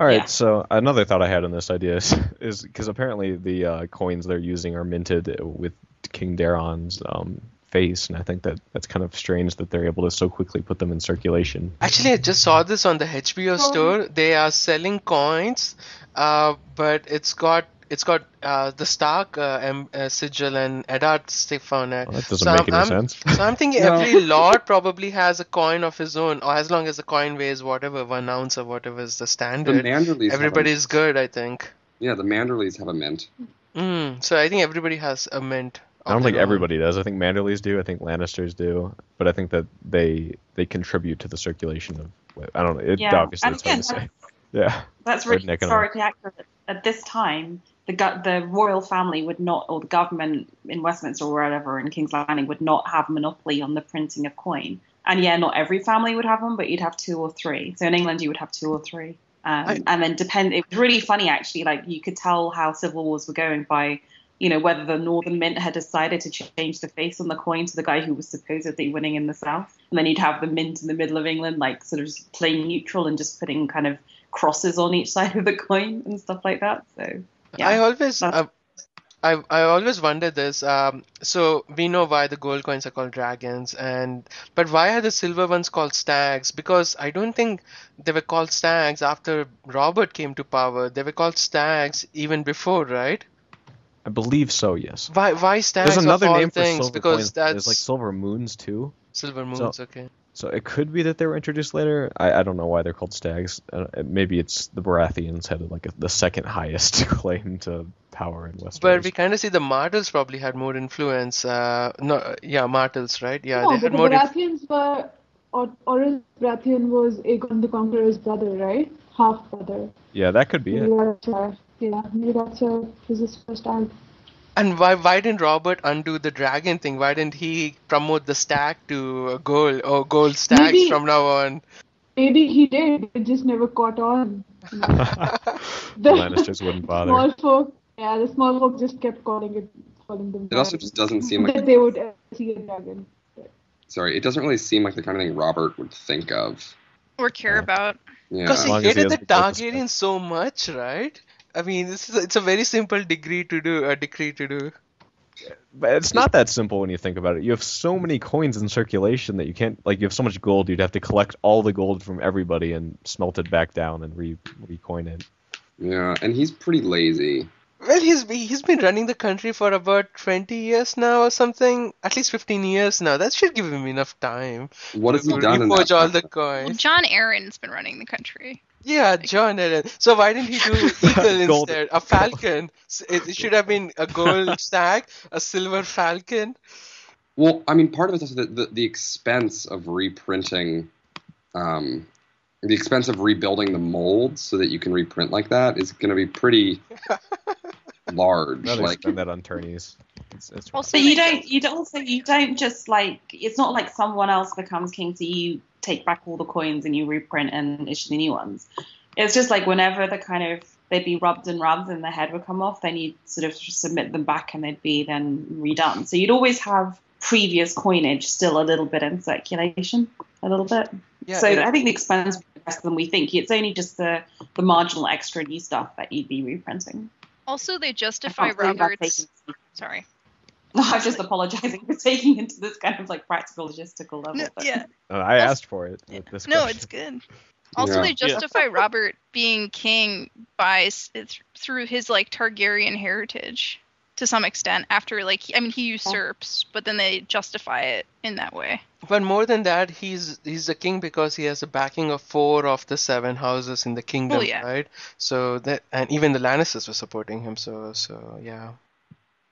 All right. Yeah. So another thought I had on this idea is (laughs) is because apparently the uh, coins they're using are minted with King Daeron's um, face, and I think that that's kind of strange that they're able to so quickly put them in circulation. Actually, I just saw this on the HBO store. They are selling coins, uh, but it's got it's got uh, the Stark uh, em- uh, sigil and Eddard stiff on it. Well, that doesn't So make I'm- any I'm- sense. So I'm thinking (laughs) No. every lord probably has a coin of his own, or as long as the coin weighs whatever one ounce or whatever is the The standard. Manderleys. have a- Everybody's good, I think. Yeah, the Manderleys have a mint. Mm, so I think everybody has a mint. I don't think own. everybody does. I think Manderleys do. I think Lannisters do. But I think that they they contribute to the circulation of. I don't know. It, Yeah, Obviously, and it's hard to again, say. (laughs) Yeah. That's Or really Nick and I. historically accurate. At this time, the the royal family would not, or the government in Westminster or wherever in King's Landing would not have monopoly on the printing of coin. And yeah, not every family would have them, but you'd have two or three. So in England, you would have two or three. Um, I- and then depend. It was really funny actually. Like you could tell how civil wars were going by, you know, whether the Northern Mint had decided to change the face on the coin to the guy who was supposedly winning in the South, and then you'd have the Mint in the middle of England, like sort of just playing neutral and just putting kind of crosses on each (laughs) side of the coin and stuff like that. So yeah, I always, uh, I I always wonder this. Um, so we know why the gold coins are called dragons, and but why are the silver ones called stags? Because I don't think they were called stags after Robert came to power. They were called stags even before, right? I believe so. Yes. Why why stags There's another of all name for things? silver because coins. that's There's like silver moons too. silver moons. okay. So it could be that they were introduced later. I, I don't know why they're called stags. Uh, maybe it's the Baratheons had like a, the second highest (laughs) claim to power in Westeros. But we kind of see the Martells probably had more influence. Uh, no, yeah, Martells, right? Yeah, no, they but had the more. Inf- Baratheons were, or Orys Baratheon was Aegon the Conqueror's brother, right? Half brother. yeah, that could be Maybe it. that's why. Yeah, maybe that's why this is first time. And why why didn't Robert undo the dragon thing? Why didn't he promote the stag to gold or gold stags Maybe- from now on? Maybe he did. It just never caught on. the (laughs) (laughs) The Lannisters wouldn't bother. small folk, yeah, the small folk just kept calling it, calling them. It also just doesn't seem like they would ever see a dragon. sorry, it doesn't really seem like the kind of thing Robert would think of. Or care Yeah. about. Yeah. Because As he long he hated the the self-respect. Targaryens so much, right? I mean, this is it's a very simple degree to do, a decree to do. But it's not that simple when you think about it. You have so many coins in circulation that you can't like. You have so much gold, you'd have to collect all the gold from everybody and smelt it back down and re recoin it. Yeah, and he's pretty lazy. Well, he's he's been running the country for about 20 years now or something, at least 15 years now. That should give him enough time What has he done in reforge that? all the Well. Jon Arryn's been running the country. Yeah, Jon Arryn. So why didn't he do (laughs) eagle instead? A falcon. (laughs) It it should have been a gold (laughs) stag, a silver falcon. Well, I mean, part of it is also the, the, the expense of reprinting, um, the expense of rebuilding the mold so that you can reprint like that is going to be pretty large. Rather Like, spend that on tourneys. It's, it's Also, But you don't. You don't also. You don't just like. It's not like someone else becomes king, so you take back all the coins and you reprint and issue the new ones. It's just like whenever the kind of they'd be rubbed and rubbed and the head would come off, then you'd sort of submit them back and they'd be then redone. So you'd always have previous coinage still a little bit in circulation, a little bit. Yeah, so and- I think the expense is less than we think. It's only just the, the marginal extra new stuff that you'd be reprinting. Also, they justify can't Robert's. taken- Sorry. I'm just apologizing for taking into this kind of like practical logistical level. No, but- yeah. Uh, I Also- asked for it. with this No, it's good. (laughs) Also, Yeah. they Yeah. justify Robert being king by th- through his like Targaryen heritage to some extent. After like, he- I mean, he usurps, but then they justify it in that way. But more than that, he's he's the king because he has the backing of four of the seven houses in the kingdom, Well, yeah. right? So that and even the Lannisters were supporting him. So so yeah.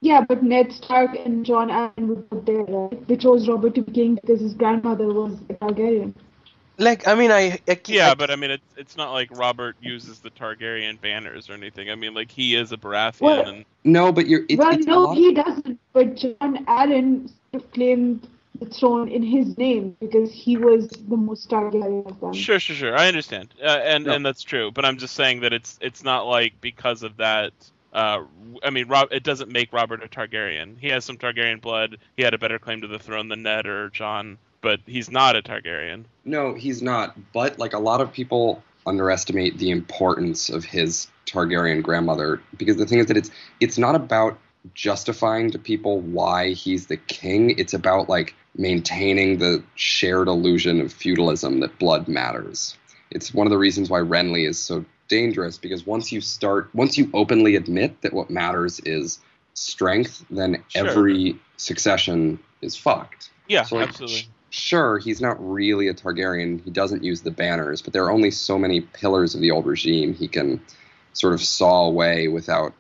Yeah, but Ned Stark and Jon Arryn were not there, right? They chose Robert to be king because his grandmother was a Targaryen. Like I mean, I, I keep- Yeah, I- but I mean, it's it's not like Robert uses the Targaryen banners or anything. I mean, like he is a Baratheon, Well- and No, but you're. It's, well, it's no, lot- he doesn't. But Jon Arryn sort of claimed the throne in his name because he was the most Targaryen of them. Sure, sure, sure. I understand, uh, and No. and that's true. But I'm just saying that it's it's not like because of that. Uh, I mean, Rob, it doesn't make Robert a Targaryen. He has some Targaryen blood. He had a better claim to the throne than Ned or Jon, but he's not a Targaryen. No, he's not. But like a lot of people underestimate the importance of his Targaryen grandmother because the thing is that it's it's not about justifying to people why he's the king. It's about like maintaining the shared illusion of feudalism that blood matters. It's one of the reasons why Renly is so dangerous because once you start once you openly admit that what matters is strength, then Sure. every succession is fucked. Yeah, So, like, absolutely. sh- Sure, he's not really a Targaryen. He doesn't use the banners, but there are only so many pillars of the old regime he can sort of saw away without.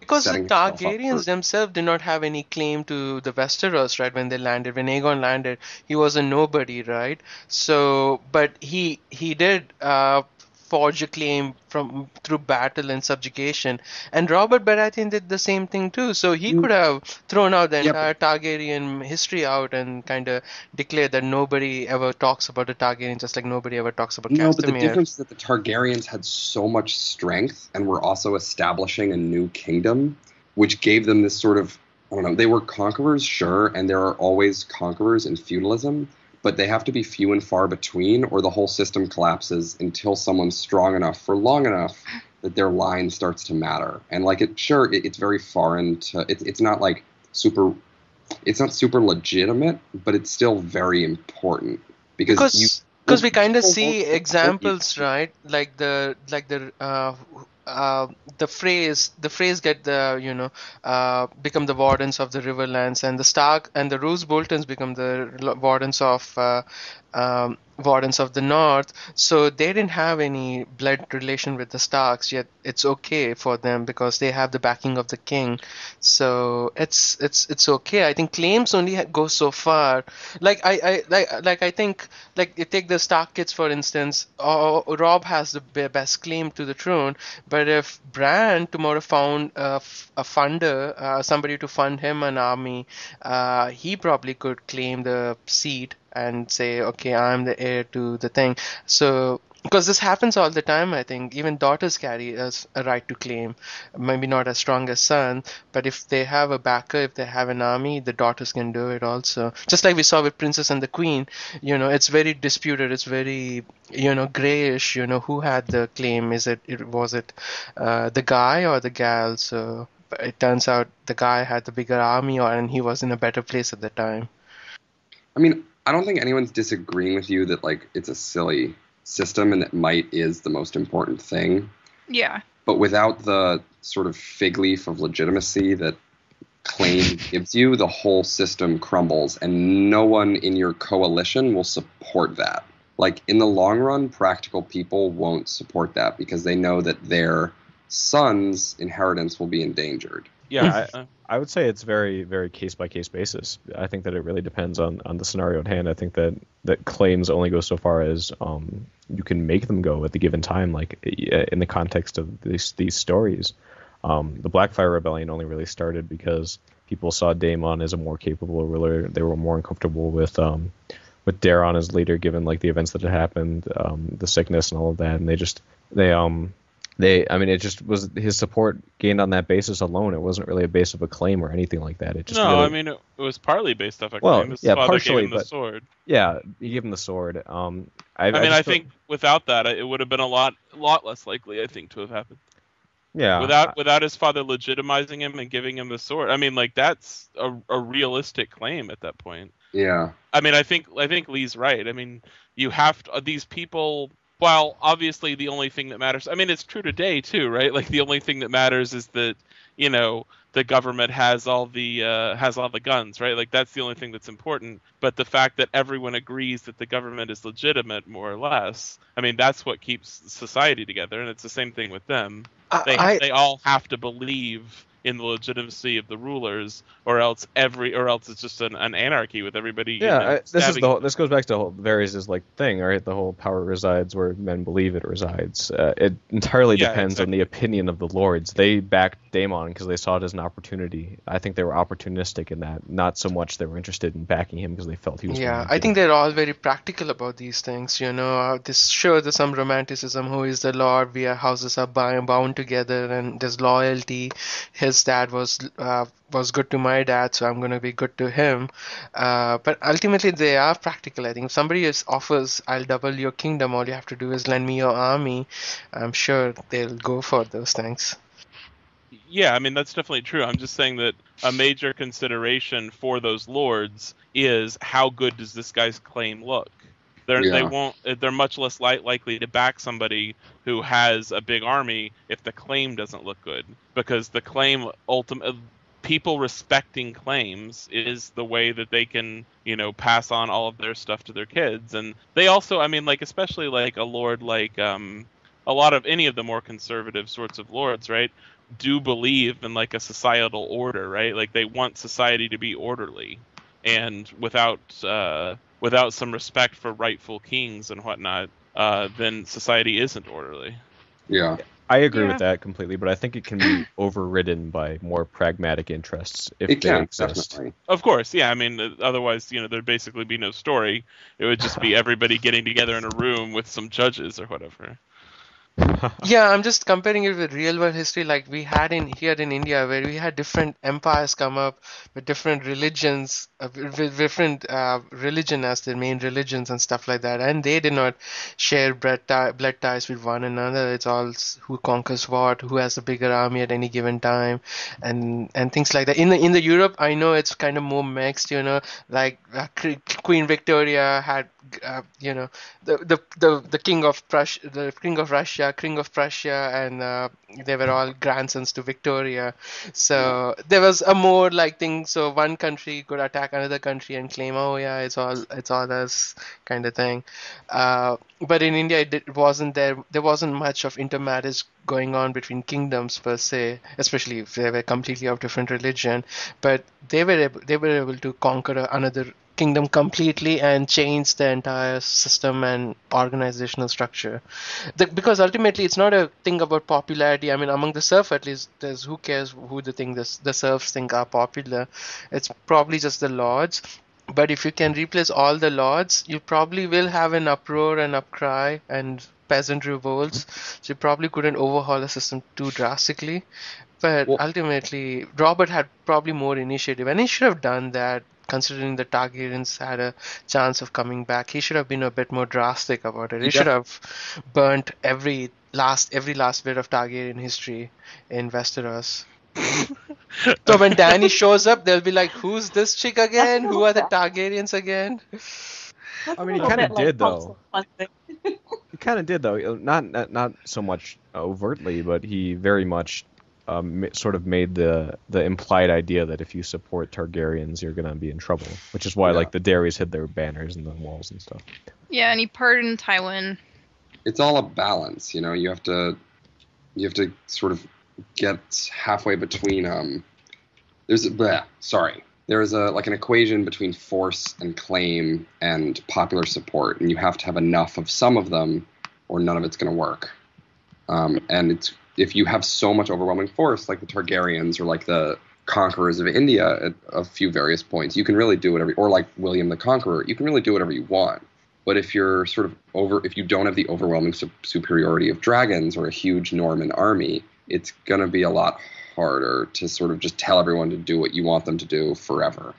Because the setting Targaryens themselves did not have any claim to the Westeros, right? When they landed, when Aegon landed, he was a nobody, right? So, but he he did uh, forge a claim from through battle and subjugation, and Robert Baratheon did the same thing too. So he Mm. could have thrown out the Yep. entire Targaryen history out and kind of declared that nobody ever talks about the Targaryen, just like nobody ever talks about No, but the difference is that the Targaryens had so much strength and were also establishing a new kingdom, which gave them this sort of I don't know. They were conquerors, sure, and there are always conquerors in feudalism, but they have to be few and far between, or the whole system collapses until someone's strong enough for long enough that their line starts to matter. And like it, sure, it, it's very foreign to. It's it's not like super. It's not super legitimate, but it's still very important because, because you. because we kind of see won't support you. examples right like the like the uh, uh, the phrase the Freys get the you know uh, become the wardens of the riverlands and the stark and the roose boltons become the wardens of uh, um, wardens of the north. So they didn't have any blood relation with the starks yet it's okay for them because they have the backing of the king. So it's it's it's okay. I think claims only go so far. Like i i like like i think like you take the stark kids for instance uh, Robb has the best claim to the throne. But if bran tomorrow found a, a funder uh, somebody to fund him an army uh, he probably could claim the seat and say okay i'm the heir to the thing. So because this happens all the time i think. Even daughters carry as a right to claim. Maybe not as strong as son but if they have a backer if they have an army the daughters can do it also. Just like we saw with princess and the queen you know it's very disputed it's very you know grayish you know who had the claim. Is it, it was it uh, the guy or the gal? So it turns out the guy had the bigger army or and he was in a better place at the time. I mean, I don't think anyone's disagreeing with you that like it's a silly system and that might is the most important thing. Yeah. But without the sort of fig leaf of legitimacy that claim (laughs) gives you, the whole system crumbles and no one in your coalition will support that. Like in the long run, practical people won't support that because they know that their son's inheritance will be endangered. Yeah, (laughs) I, I would say it's very, very case by case basis. I think that it really depends on, on the scenario at hand. I think that, that claims only go so far as um, you can make them go at the given time, like uh, in the context of these these stories. Um, the Blackfire Rebellion only really started because people saw Daemon as a more capable ruler. They were more uncomfortable with um, with Daeron as leader, given like the events that had happened, um, the sickness and all of that, and they just they um they I mean it just was his support gained on that basis alone. It wasn't really a base of a claim or anything like that. It just no, really, I mean it, it was partly based off a Well, claim. His yeah, father partially, gave him the but- sword. yeah, he gave him the sword. Um, I, I mean, I, just feel- think without that, it would have been a lot, lot less likely. I think to have happened yeah, without without his father legitimizing him and giving him the sword. I mean, like that's a, a realistic claim at that point. Yeah. I mean, I think I think Leigh's right. I mean, you have to, these people. While obviously the only thing that matters, I mean, it's true today too, right? Like the only thing that matters is that you know the government has all the uh, has all the guns, right? Like that's the only thing that's important. But the fact that everyone agrees that the government is legitimate, more or less, I mean, that's what keeps society together, and it's the same thing with them. They I, they all have to believe in the legitimacy of the rulers, or else every or else it's just an, an anarchy with everybody. you Yeah, know, I, this is the whole, this goes back to the whole Varys' like thing, right? The whole power resides where men believe it resides. Uh, it entirely Yeah, depends on the opinion of the lords. They backed Daemon because they saw it as an opportunity. I think they were opportunistic in that, not so much they were interested in backing him because they felt he was. yeah, I think they're all very practical about these things. You know, uh, this sure there's some romanticism. Who is the Lord? We are houses are bound, bound together, and there's loyalty. His dad was uh, was good to my dad, so I'm gonna be good to him. Uh, but ultimately, they are practical. I think if somebody is offers, I'll double your kingdom. All you have to do is lend me your army. I'm sure they'll go for those things. Yeah, I mean that's definitely true. I'm just saying that a major consideration for those lords is how good does this guy's claim look. They're, They won't. They're much less li- likely to back somebody who has a big army if the claim doesn't look good, because the claim ultimate people respecting claims is the way that they can you know pass on all of their stuff to their kids and they also i mean like especially like a lord like um a lot of any of the more conservative sorts of lords right do believe in like a societal order, right? Like they want society to be orderly, and without uh, without some respect for rightful kings and whatnot, uh, then society isn't orderly. Yeah. I agree Yeah. with that completely, but I think it can be (clears throat) overridden by more pragmatic interests if It they can, exist. definitely. Of course, yeah. I mean, uh, otherwise, you know, there'd basically be no story. It would just be (laughs) everybody getting together in a room with some judges or whatever. (laughs) Yeah, I'm just comparing it with real world history like we had in here in India where we had different empires come up with different religions, uh, with different uh, religion as their main religions and stuff like that, and they did not share blood, tie, blood ties with one another. It's all who conquers what, who has the bigger army at any given time, and and things like that. In the in the Europe, I know it's kind of more mixed. You know, like uh, Queen Victoria had, uh, you know, the, the the the king of Prussia, the king of Russia, king of Prussia, and uh, they were all grandsons to Victoria. So there was a more like thing. So one country could attack another country and claim, oh yeah, it's all it's all us kind of thing. Uh, but in India, it did- wasn't there. There wasn't much of intermarriage going on between kingdoms per se, especially if they were completely of different religion. But they were able, they were able to conquer another kingdom completely and change the entire system and organizational structure. The, because ultimately, it's not a thing about popularity. I mean, among the serf, at least, there's who cares who the thing this, the serfs think are popular. It's probably just the lords. But if you can replace all the lords, you probably will have an uproar and upcry and peasant revolts. So you probably couldn't overhaul the system too drastically. But Well- ultimately, Robert had probably more initiative, and he should have done that. Considering the Targaryens had a chance of coming back, he should have been a bit more drastic about it. He He should have burnt every last every last bit of Targaryen history in Westeros. (laughs) So when Dany shows up, they'll be like, "Who's this chick again? Who are the Targaryens again?" I mean, he kinda did, though. He kind of did though, not, not not so much overtly, but he very much um, sort of made the the implied idea that if you support Targaryens, you're gonna be in trouble, which is why Yeah. like the Darrys hid their banners in the walls and stuff. Yeah, and he pardoned Tywin. It's all a balance, you know. You have to, you have to sort of get halfway between. Um, there's a bleh, sorry. There is a like an equation between force and claim and popular support, and you have to have enough of some of them, or none of it's going to work. Um, and it's if you have so much overwhelming force, like the Targaryens or like the conquerors of India at a few various points. You can really do whatever, or like William the Conqueror, you can really do whatever you want. But if you're sort of over, if you don't have the overwhelming su- superiority of dragons or a huge Norman army, it's going to be a lot harder to sort of just tell everyone to do what you want them to do forever.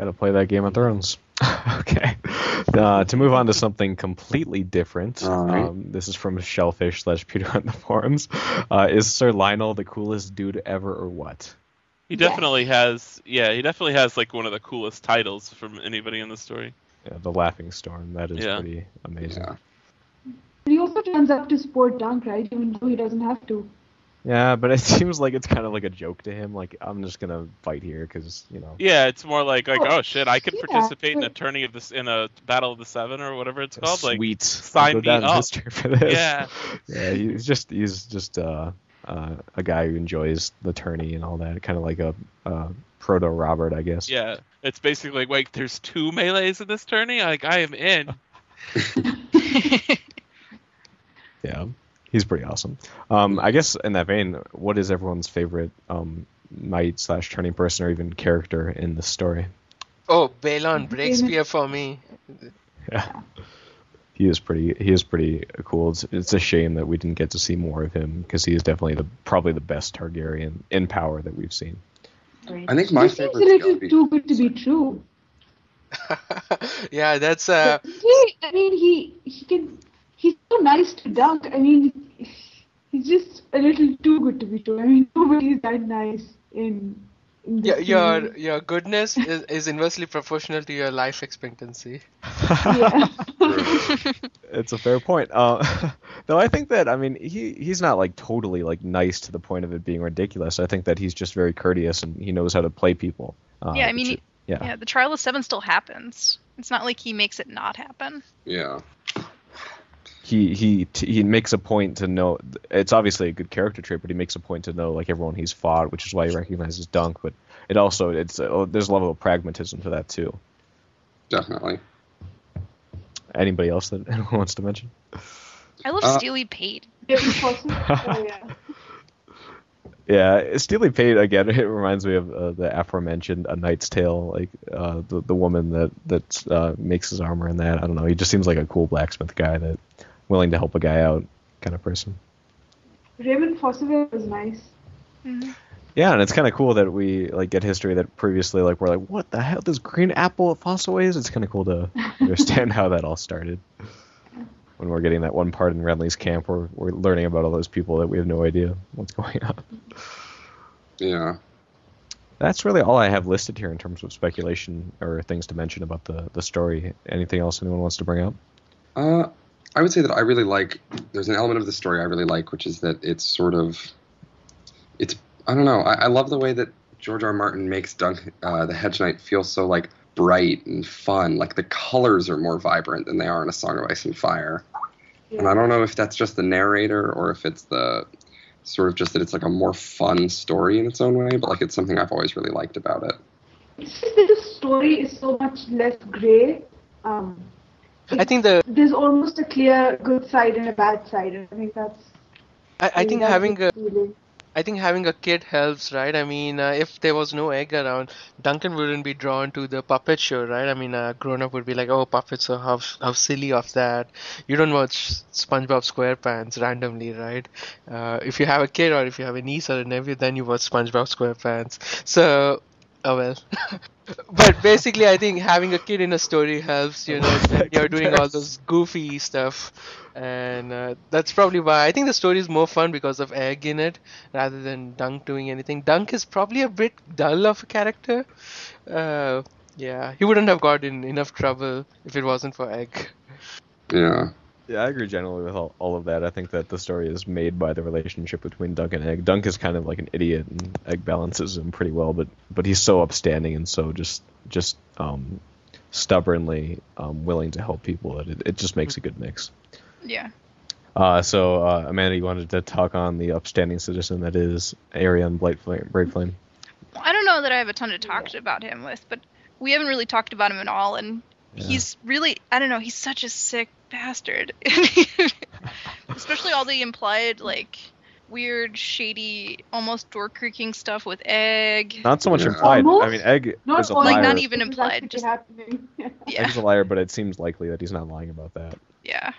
Gotta play that Game of Thrones. (laughs) okay. Uh, to move on to something completely different, All right. um, this is from Shellfish slash Peter on the forums. Uh, is Ser Lyonel the coolest dude ever, or what? He Yes. definitely has. Yeah, he definitely has like one of the coolest titles from anybody in the story. Yeah, the Laughing Storm. That is Yeah. pretty amazing. Yeah. He also turns up to sport dunk, right? Even though he doesn't have to. Yeah, but it (laughs) seems like it's kind of like a joke to him. Like I'm just gonna fight here because you know. Yeah, it's more like like Oh, oh shit, I could yeah, participate in a but- tourney of this in a battle of the seven or whatever it's called. Like Sweet. sign I'll go me down up. history for this. Yeah. (laughs) Yeah, he's just he's just uh, uh, a guy who enjoys the tourney and all that. Kind of like a uh, proto Robert, I guess. yeah, it's basically like wait, there's two melees in this tourney. Like I am in. (laughs) Yeah, he's pretty awesome. Um, I guess in that vein, what is everyone's favorite um, knight slash turning person or even character in the story? Oh, Baelor Breakspear for me. Yeah, he is pretty. He is pretty cool. It's, it's a shame that we didn't get to see more of him because he is definitely the probably the best Targaryen in power that we've seen. I think my this seems a favorite little too good to be true. (laughs) yeah, that's uh, He, I mean, he he can. He's so nice to dunk. I mean, he's just a little too good to be true. I mean, nobody's that nice in. in your this your, your goodness is, is inversely proportional to your life expectancy. Yeah. (laughs) It's a fair point. Uh, (laughs) though I think that I mean he he's not like totally like nice to the point of it being ridiculous. I think that he's just very courteous and he knows how to play people. Uh, yeah, I mean, which- yeah. yeah, the trial of seven still happens. It's not like he makes it not happen. Yeah. He he t- he makes a point to know. It's obviously a good character trait, but he makes a point to know like everyone he's fought, which is why he recognizes Dunk. But it also it's uh, there's a level of pragmatism to that too. Definitely. Anybody else that anyone (laughs) wants to mention? I love Uh, Steely Pate. (laughs) Oh, yeah. Yeah, Steely Pate again. (laughs) It reminds me of uh, the aforementioned A Knight's Tale, like uh, the the woman that that uh, makes his armor and that. I don't know. He just seems like a cool blacksmith guy that willing to help a guy out kind of person. Raymond Fossoway was nice. Mhm. Yeah, and it's kind of cool that we like get history that previously like we're like, what the hell? This green apple at Fossoways? It's kind of cool to (laughs) understand how that all started. When we're getting that one part in Renly's camp, where we're learning about all those people that we have no idea what's going on. Yeah. That's really all I have listed here in terms of speculation or things to mention about the the story. Anything else anyone wants to bring up? Uh, I would say that I really like. There's an element of the story I really like, which is that it's sort of, it's I don't know. I, I love the way that George R. R. Martin makes Dunk, uh, the Hedge Knight, feel so like bright and fun. Like the colors are more vibrant than they are in A Song of Ice and Fire. And I don't know if that's just the narrator or if it's the sort of just that it's like a more fun story in its own way. But like it's something I've always really liked about it. It's just that the story is so much less grey. Um, I think the there's almost a clear good side and a bad side. I think that's. I, I think that's having a feeling. I think having a kid helps, right? I mean, uh, if there was no egg around, Duncan wouldn't be drawn to the puppet show, right? I mean, a grown up would be like, "Oh, puppets! So how how silly of that." You don't watch SpongeBob SquarePants randomly, right? Uh, if you have a kid or if you have a niece or a nephew, then you watch SpongeBob SquarePants. So, oh well. (laughs) but basically, I think having a kid in a story helps. You know, you're (laughs) doing all those goofy stuff and uh, that's probably why I think the story is more fun because of Egg in it rather than Dunk doing anything. Dunk is probably a bit dull of a character. Uh, yeah, he wouldn't have got in enough trouble if it wasn't for Egg. Yeah. Yeah, I agree generally with all, all of that. I think that the story is made by the relationship between Dunk and Egg. Dunk is kind of like an idiot, and Egg balances him pretty well, but but he's so upstanding and so just just um, stubbornly um, willing to help people that it, it just makes a good mix. Yeah. Uh, so uh, Amanda, you wanted to talk on the upstanding citizen that is Aerion Blightflame, Brightflame. I don't know that I have a ton to talk about him with, but we haven't really talked about him at all, and Yeah. he's really I don't know, he's such a sick bastard. (laughs) Especially all the implied like weird, shady, almost door creaking stuff with Egg. Not so much Yeah. implied. I mean, Egg Not is a all Like, not even implied, just- happening. (laughs) (laughs) Yeah, Egg's a liar, but it seems likely that he's not lying about that. yeah.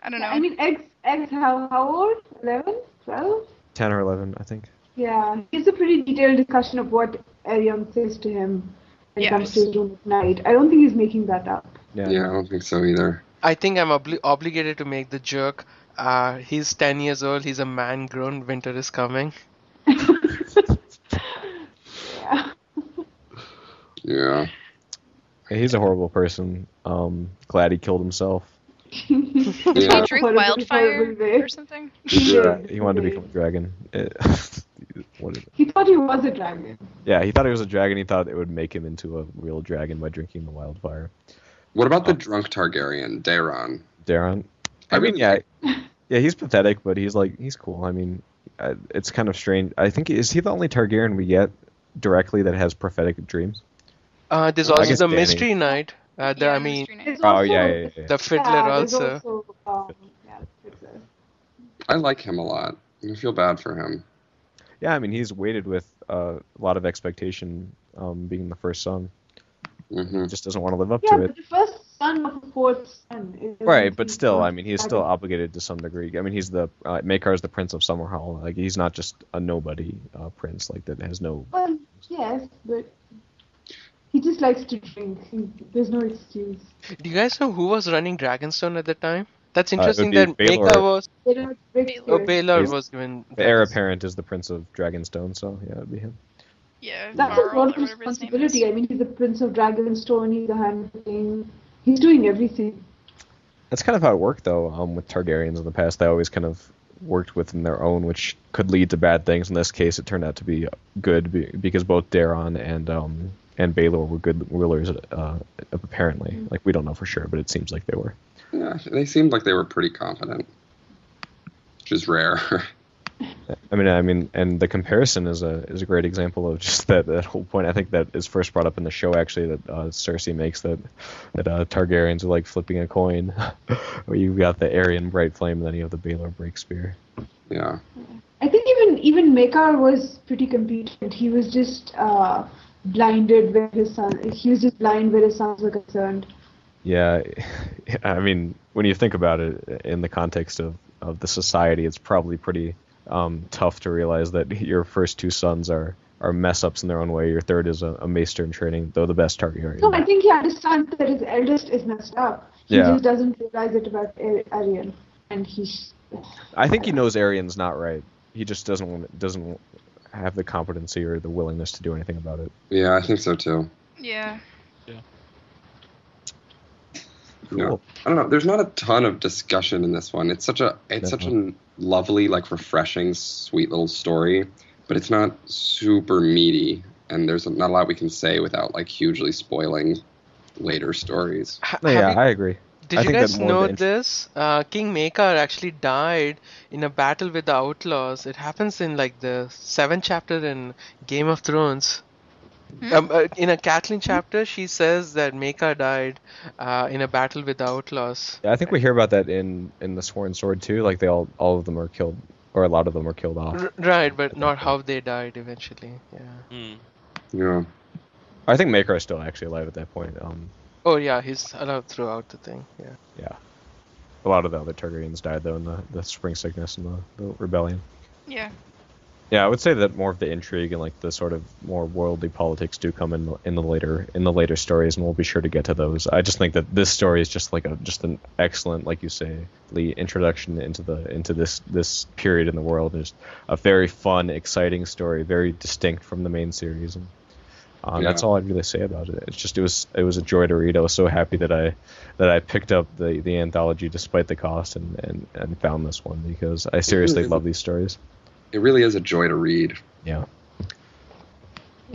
I don't know. I mean, eggs, eggs how, how old? 11? 12? Ten or eleven, I think. Yeah, it's a pretty detailed discussion of what Aerion says to him when he comes to his room at night. I don't think he's making that up. Yeah. Yeah, I don't think so either. I think I'm obli- obligated to make the joke. Uh, he's 10 years old. He's a man grown. Winter is coming. (laughs) Yeah. Yeah. He's a horrible person. Um, glad he killed himself. (laughs) Did Yeah. he drink Horrible- wildfire or something? Yeah, he wanted to become a dragon. (laughs) What is it? He thought he was a dragon. Yeah, he thought he was a dragon. He thought it would make him into a real dragon by drinking the wildfire. What about the drunk Targaryen, Daeron? Daron. I I mean, really yeah, (laughs) yeah, he's pathetic, but he's like he's cool. I mean, uh, it's kind of strange. I think is he the only Targaryen we get directly that has prophetic dreams? Uh, there's also the Dany. Mystery Knight. Uh, the, Yeah, I mean, Mystery Oh yeah, yeah, yeah. the Fiddler yeah, also. also um, yeah, Fiddler. I like him a lot. I feel bad for him. Yeah, I mean, he's weighted with uh, a lot of expectation, um, being the first son. Hmm just doesn't want to live up Yeah, to it. but the first son of a fourth son. is- Right, but still, I mean, he's still obligated to some degree. I mean, he's the uh, is the prince of Summerhall. Like, he's not just a nobody uh, prince like that has no. Well, yes, but he just likes to drink. There's no excuse. do you guys know who was running Dragonstone at the time? That's Uh, it would interesting be that Baelor. Maekar was. They don't Oh. Baelor was given. The heir apparent is the prince of Dragonstone, so yeah, it'd be him. Yeah, That's Valarr a lot of or whatever his name is. responsibility. I mean, he's the prince of Dragonstone. He's the handling. He's doing everything. That's kind of how it worked, though, um, with Targaryens in the past. They always kind of worked within their own, which could lead to bad things. In this case, it turned out to be good be- because both Daeron and um, and Baelor were good rulers, uh, apparently. Like, we don't know for sure, but it seems like they were. Yeah, they seemed like they were pretty confident, which is rare. (laughs) I mean, I mean, and the comparison is a is a great example of just (laughs) that, that whole point. I think that is first brought up in the show actually that uh, Cersei makes that that uh, Targaryens are like flipping a coin, where (laughs) you've got the Aerion Brightflame, and then you have the Baelor Break Spear. yeah. I think even even Maekar was pretty competent. He was just uh, blinded where his son. He was just blind where his sons were concerned. Yeah, (laughs) I mean, when you think about it in the context of, of the society, it's probably pretty um, tough to realize that your first two sons are, are mess ups in their own way. Your third is a, a maester in training, though the best Targaryen. No, I think he understands that his eldest is messed up. He Yeah. just doesn't realize it about Aerion, and he's. I think he knows Aerion's not right. He just doesn't want, doesn't have the competency or the willingness to do anything about it. Yeah, I think so too. Yeah. Yeah. Cool. I don't know. There's not a ton of discussion in this one. It's such a it's such a lovely, like refreshing, sweet little story, but it's not super meaty, and there's not a lot we can say without like hugely spoiling later stories. Ha- yeah, you- I agree. Did I you guys know the this? Uh, King Maekar actually died in a battle with the outlaws. It happens in like the seventh chapter in Game of Thrones. Hmm? Um, uh, in a Catelyn chapter, she says that Maekar died uh, in a battle with the outlaws. Yeah, I think we hear about that in, in the Sworn Sword too. Like they all all of them are killed, or a lot of them are killed off. R- right, but not how they died eventually. Yeah. Hmm. Yeah. I think Maekar is still actually alive at that point. Um, Oh yeah, he's alive throughout the thing. Yeah. yeah, a lot of the other Targaryens died though in the, the Spring Sickness and the, the rebellion. Yeah. Yeah, I would say that more of the intrigue and like the sort of more worldly politics do come in the, in the later in the later stories, and we'll be sure to get to those. I just think that this story is just like a just an excellent, like you say, the introduction into the into this this period in the world. Just a very fun, exciting story, very distinct from the main series, and um, that's all I'd really say about it. It's just it was it was a joy to read. I was so happy that I that I picked up the the anthology despite the cost and and, and found this one because I seriously love these stories. It really is a joy to read. Yeah.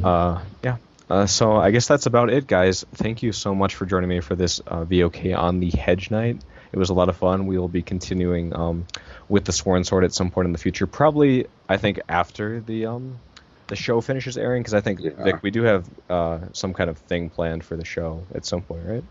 Uh, yeah. Uh, so I guess that's about it, guys. Thank you so much for joining me for this uh, VOK on the Hedge Knight. It was a lot of fun. We will be continuing um, with the Sworn Sword at some point in the future. Probably, I think after the um, the show finishes airing, because I think Yeah. Vic, we do have uh, some kind of thing planned for the show at some point, right?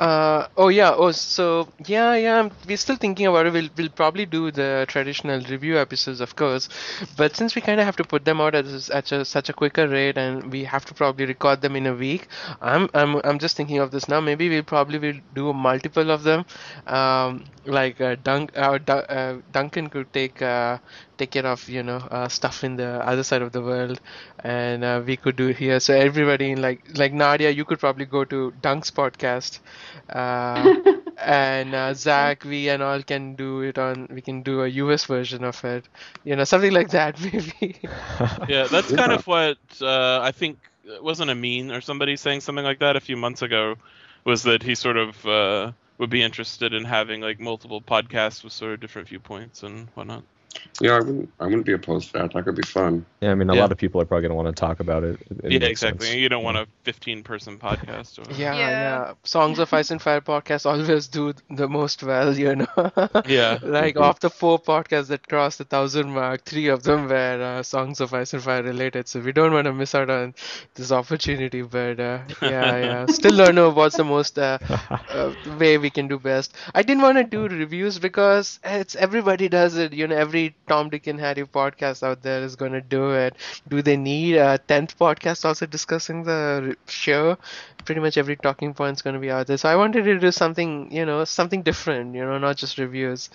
Uh, oh yeah. Oh, so yeah, yeah. We're still thinking about it. We'll we'll probably do the traditional review episodes, of course, but since we kind of have to put them out at, at a, such a quicker rate, and we have to probably record them in a week, I'm I'm I'm just thinking of this now. Maybe we'll probably will do multiple of them. Um, like uh, Dunk, uh, uh, Duncan could take uh, take care of you know uh, stuff in the other side of the world, and uh, we could do here. So everybody in like like Nadia, you could probably go to Dunk's podcast, uh, (laughs) and uh, Zach, we and all can do it on. We can do a US version of it, you know, something like that (laughs) maybe. (laughs) Yeah, that's kind of what uh, I think wasn't a mean or somebody saying something like that a few months ago was that he sort of uh, would be interested in having like multiple podcasts with sort of different viewpoints and whatnot. Yeah, I wouldn't. I wouldn't be opposed to that. That could be fun. Yeah, I mean, a Yeah. lot of people are probably going to want to talk about it. It yeah, exactly. sense. You don't want a 15 person podcast. Or... Yeah, Yeah. yeah. Songs of Ice and Fire podcast always do the most well, you know. (laughs) Yeah. like Mhm. of the four podcasts that crossed the thousand mark, three of them were uh, Songs of Ice and Fire related. So we don't want to miss out on this opportunity. But uh, yeah, (laughs) yeah. Still don't know what's the most uh, uh, way we can do best. I didn't want to do reviews because it's everybody does it. You know, every Tom, Dick, and Harry podcast out there is going to do it. Do they need a tenth podcast also discussing the show? Pretty much every talking point is going to be out there. So I wanted to do something, you know, something different. You know, not just reviews,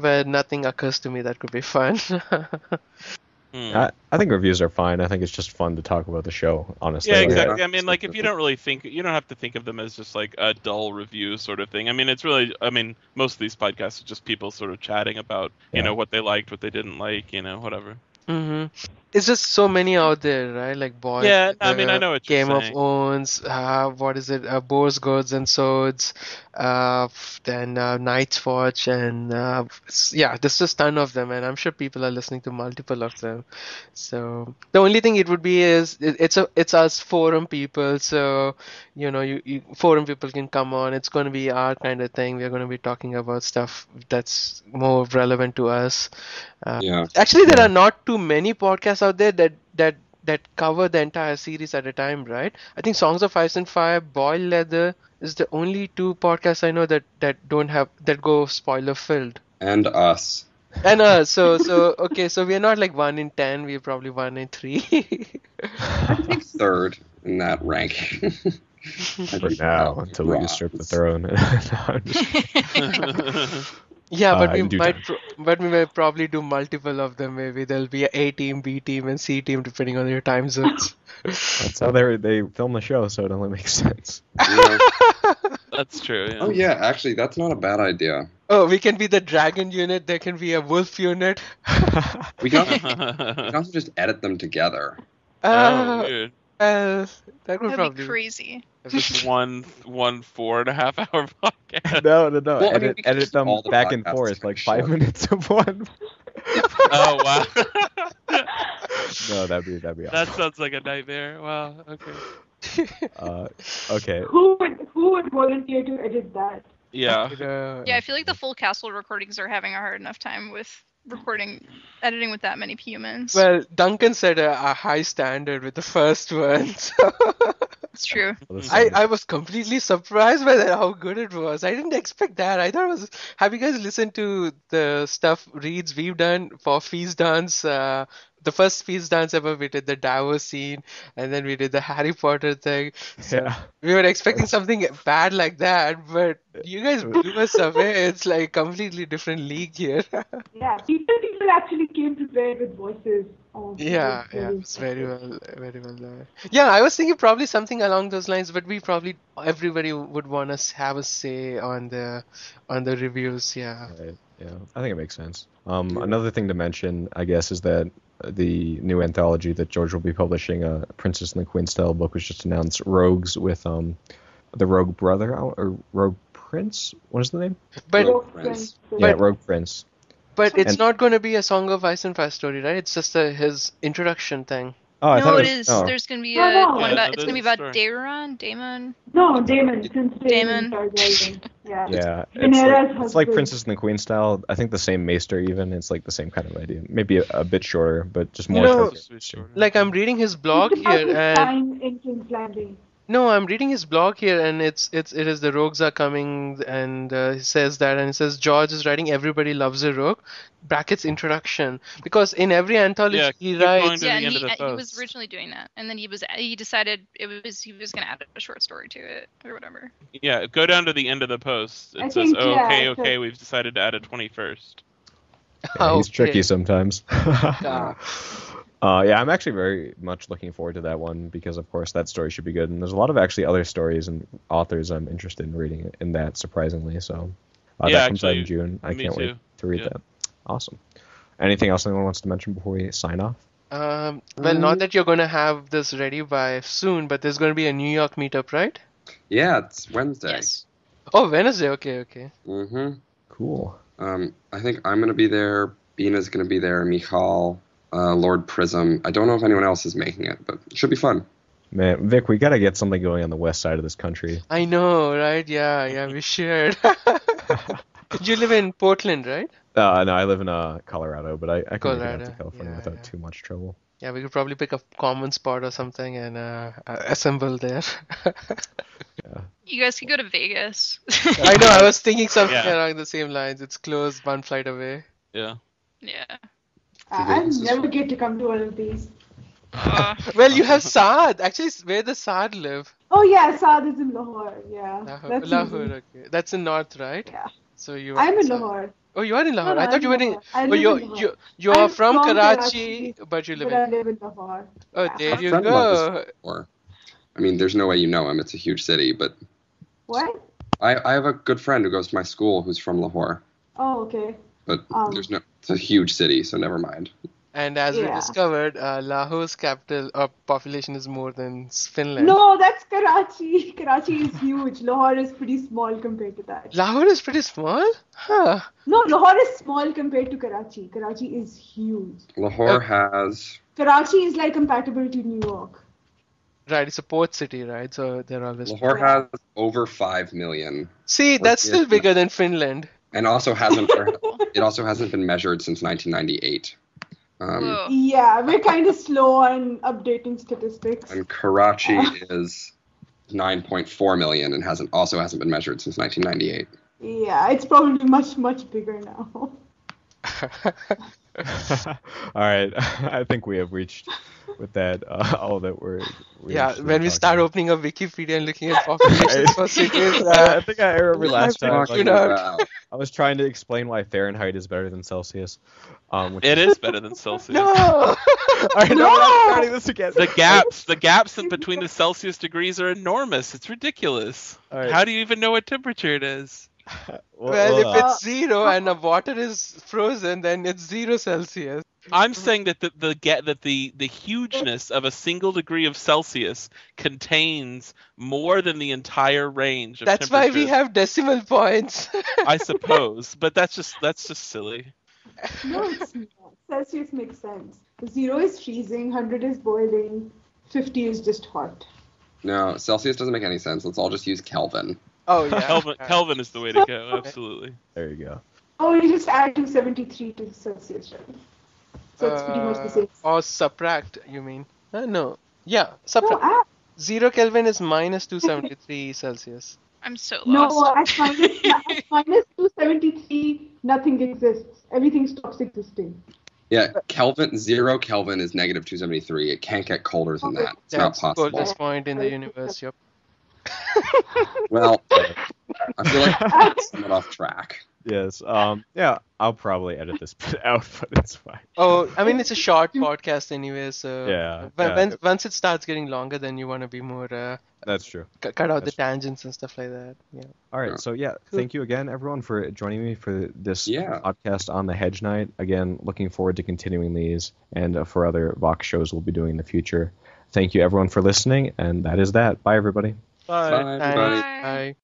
where nothing occurs to me that could be fun. (laughs) Hmm. I, I think reviews are fine. I think it's just fun to talk about the show, honestly. Yeah, exactly. yeah. I mean, like if you don't really think, you don't have to think of them as just like a dull review sort of thing. I mean, it's really, I mean, most of these podcasts are just people sort of chatting about, you Yeah. know, what they liked, what they didn't like, you know, whatever. hmm It's just so many out there, right? Like boy. Yeah, I mean, I uh, know what you're Game of saying. Owns. Uh, what is it? Uh, Boars, Gods, and Swords. Uh, then uh, Night's Watch, and uh, yeah, there's just ton of them, and I'm sure people are listening to multiple of them. So the only thing it would be is it, it's a it's us forum people. So you know, you, you forum people can come on. It's going to be our kind of thing. We're going to be talking about stuff that's more relevant to us. Uh, Yeah. Actually, there Yeah. are not too many podcasts out there that that that cover the entire series at a time, right? I think Songs of Ice and Fire, Boiled Leather is the only two podcasts I know that that don't have that go spoiler filled. And us. And uh, so so okay, so we're not like one in ten. We're probably one in three. (laughs) Third in that ranking. For now, until we usurp the throne. (laughs) (laughs) No, I'm just- yeah, but Uh, we might pro- but we may probably do multiple of them. Maybe there'll be a A team, B team, and C team depending on your time zones. (laughs) That's how they they film the show, so it only makes sense. Yeah. (laughs) That's true. Yeah. Oh yeah, actually, that's not a bad idea. Oh, we can be the dragon unit. There can be a wolf unit. We can also, (laughs) we can also just edit them together. oh, Uh, weird. Uh, that would That'd probably be crazy. Just (laughs) one one four and a half hour (laughs) podcast. no, no, no. Well, I mean, edit edit them the back and forth, kinda like five short. minutes of one. (laughs) oh wow. no, that'd be that'd be that awesome. sounds like a nightmare. Wow. Okay. Uh, okay. Who would who would volunteer to edit that? Yeah. Uh, Yeah, I feel like the full castle recordings are having a hard enough time with recording, editing with that many humans. Well, Duncan set a, a high standard with the first one. (laughs) So it's true. I, I was completely surprised by that how good it was. I didn't expect that. I thought it was. Have you guys listened to the stuff reads we've done for Feast Dance? Uh, the first peace Dance ever, we did the Davos scene, and then we did the Harry Potter thing. yeah. We were expecting something bad like that, but you guys blew us away. It's like completely different league here. (laughs) Yeah, people people actually came prepared with voices. Um, Yeah, it was yeah, it's very well, very well done. Yeah, I was thinking probably something along those lines, but we probably everybody would want us have a say on the on the reviews. Yeah. Right. Yeah, I think it makes sense. Um, another thing to mention, I guess, is that the new anthology that George will be publishing, uh, Princess and the Queen style book, was just announced. Rogues with um, the Rogue Brother or Rogue Prince. What is the name? But Rogue Rogue Prince. Prince, yeah, But- Rogue Prince. but it's And- not going to be a Song of Ice and Fire story, right? It's just a, his introduction thing. Oh, no, thought it was- is. oh. There's gonna be No, a no. one about. no, It's gonna be about a story. Daeron, Daemon. No, Daemon. Since Daemon. Daemon. Yeah. (laughs) Yeah, it's Rhaenyra's like, it's like. Princess and the Queen style. I think the same Maester even. It's like the same kind of idea. Maybe a, a bit shorter, but just more. know, attractive. Sweet shorter. Like I'm reading his blog here, and time in King's Landing. No, I'm reading his blog here, and it's it's it is the rogues are coming, and uh, he says that, and he says George is writing everybody loves a rogue, brackets introduction, because in every anthology Yeah, he writes. to yeah, and he, uh, he was originally doing that, and then he was he decided it was he was gonna add a short story to it or whatever. Yeah, go down to the end of the post. It I says, think, oh, yeah, okay, it okay, we've decided to add a 21st. (laughs) Yeah, he's Okay. tricky sometimes. (laughs) Yeah. Uh, yeah, I'm actually very much looking forward to that one because, of course, that story should be good. And there's a lot of actually other stories and authors I'm interested in reading in that, surprisingly. So uh, Yeah, that comes out in June. I can't wait to read Yeah. that. Awesome. Anything else anyone wants to mention before we sign off? Um, well, not that you're going to have this ready by soon, but there's going to be a New York meetup, right? Yeah, it's Wednesday. Yes. Oh, Wednesday. Okay, okay. Mm-hmm. Cool. Um, I think I'm gonna be there. Bina's gonna be there. Michal, uh, Lord Prism. I don't know if anyone else is making it, but it should be fun. Man, Vic, we got to get something going on the west side of this country. I know, right? Yeah, yeah, we should. (laughs) you live in Portland, right? Uh, no, I live in uh, Colorado, but I, I can make it out to California yeah, without yeah. too much trouble. Yeah, we could probably pick a common spot or something and uh, assemble there. (laughs) You guys could go to Vegas. I know, I was thinking (laughs) something Yeah. along the same lines. It's close, one flight away. Yeah. yeah. I- I'll never get to come to one of these. Uh, (laughs) Well, you have Saad. Actually, where does Saad live. Oh yeah, Saad is in Lahore. Yeah, Lahore. that's Lahore, easy. okay. That's in north, right? Yeah. So you are. I'm in Saad. Lahore. Oh, you are in Lahore. No, I thought I'm you were in in. Lahore. I Oh, live you're in Lahore. you you are from, from Karachi, Karachi, but you live But in. I live in Lahore. Oh, Yeah. there you friend of mine was go. Or, I mean, there's no way you know him. It's a huge city, but What? I, I have a good friend who goes to my school who's from Lahore, Oh, okay. but Um. there's no. It's a huge city, so never mind. And as we discovered, uh, Lahore's capital uh, population is more than Finland. No, that's Karachi. Karachi is huge. Lahore is pretty small compared to that. Lahore is pretty small? Huh. No, Lahore is small compared to Karachi. Karachi is huge. Lahore Okay. has. Karachi is like compatible to New York. Right, it's a port city, right? So they're always. Lahore has over five million, See, that's still bigger than Finland. and also hasn't. (laughs) it also hasn't been measured since 1998. Um. Yeah, we're kind of slow on updating statistics. and Karachi Uh. (laughs) is 9.4 million and hasn't also hasn't been measured since 1998. Yeah, it's probably much, much bigger now. (laughs) all right, (laughs) I think we have reached with that uh, all that we're. we yeah, when we start about. opening up Wikipedia and looking at populations (laughs) for cities, Uh, I think I remember (laughs) last time. like, you know- Wow. I was trying to explain why Fahrenheit is better than Celsius. Um, which It is better than Celsius. no! All right, no, we're not starting this again. The gaps, the gaps in between the Celsius degrees are enormous. It's ridiculous. All right. How do you even know what temperature it is? Well, if it's zero and the water is frozen, then it's zero Celsius. I'm saying that the, the get that the the hugeness of a single degree of Celsius contains more than the entire range of That's why we have decimal points. (laughs) I suppose, but that's just that's just silly. No, it's not. Celsius makes sense. Zero is freezing, 100 is boiling, 50 is just hot. No, Celsius doesn't make any sense. Let's all just use Kelvin. Oh (laughs) yeah. Kelvin Kelvin is the way to go. (laughs) Absolutely. there you go. Oh, you just add 273 to Celsius, right? So it's pretty much the same. Uh, Or subtract, you mean? Uh, no. Yeah, No, subtract. add. Zero Kelvin is minus 273 (laughs) Celsius. I'm so No, lost. at minus, at minus 273, nothing exists. Everything stops existing. Yeah, Kelvin zero Kelvin is negative 273. It can't get colder than that. It's not That's the coldest point in the universe. Yep. (laughs) Well, I feel like I'm off track. Yes. Um. Yeah. I'll probably edit this (laughs) out, but it's fine. Oh, I mean, it's a short podcast anyway, so Yeah, When, yeah. when, once it starts getting longer, then you want to be more uh, That's true. cu- cut out the That's- tangents and stuff like that. Yeah. All right. Yeah. So yeah, thank you again, everyone, for joining me for this Yeah. podcast on the Hedge Knight. Again, looking forward to continuing these and uh, for other Vox shows we'll be doing in the future. Thank you, everyone, for listening, and that is that. Bye, everybody. Bye, Bye. everybody. Bye. Bye.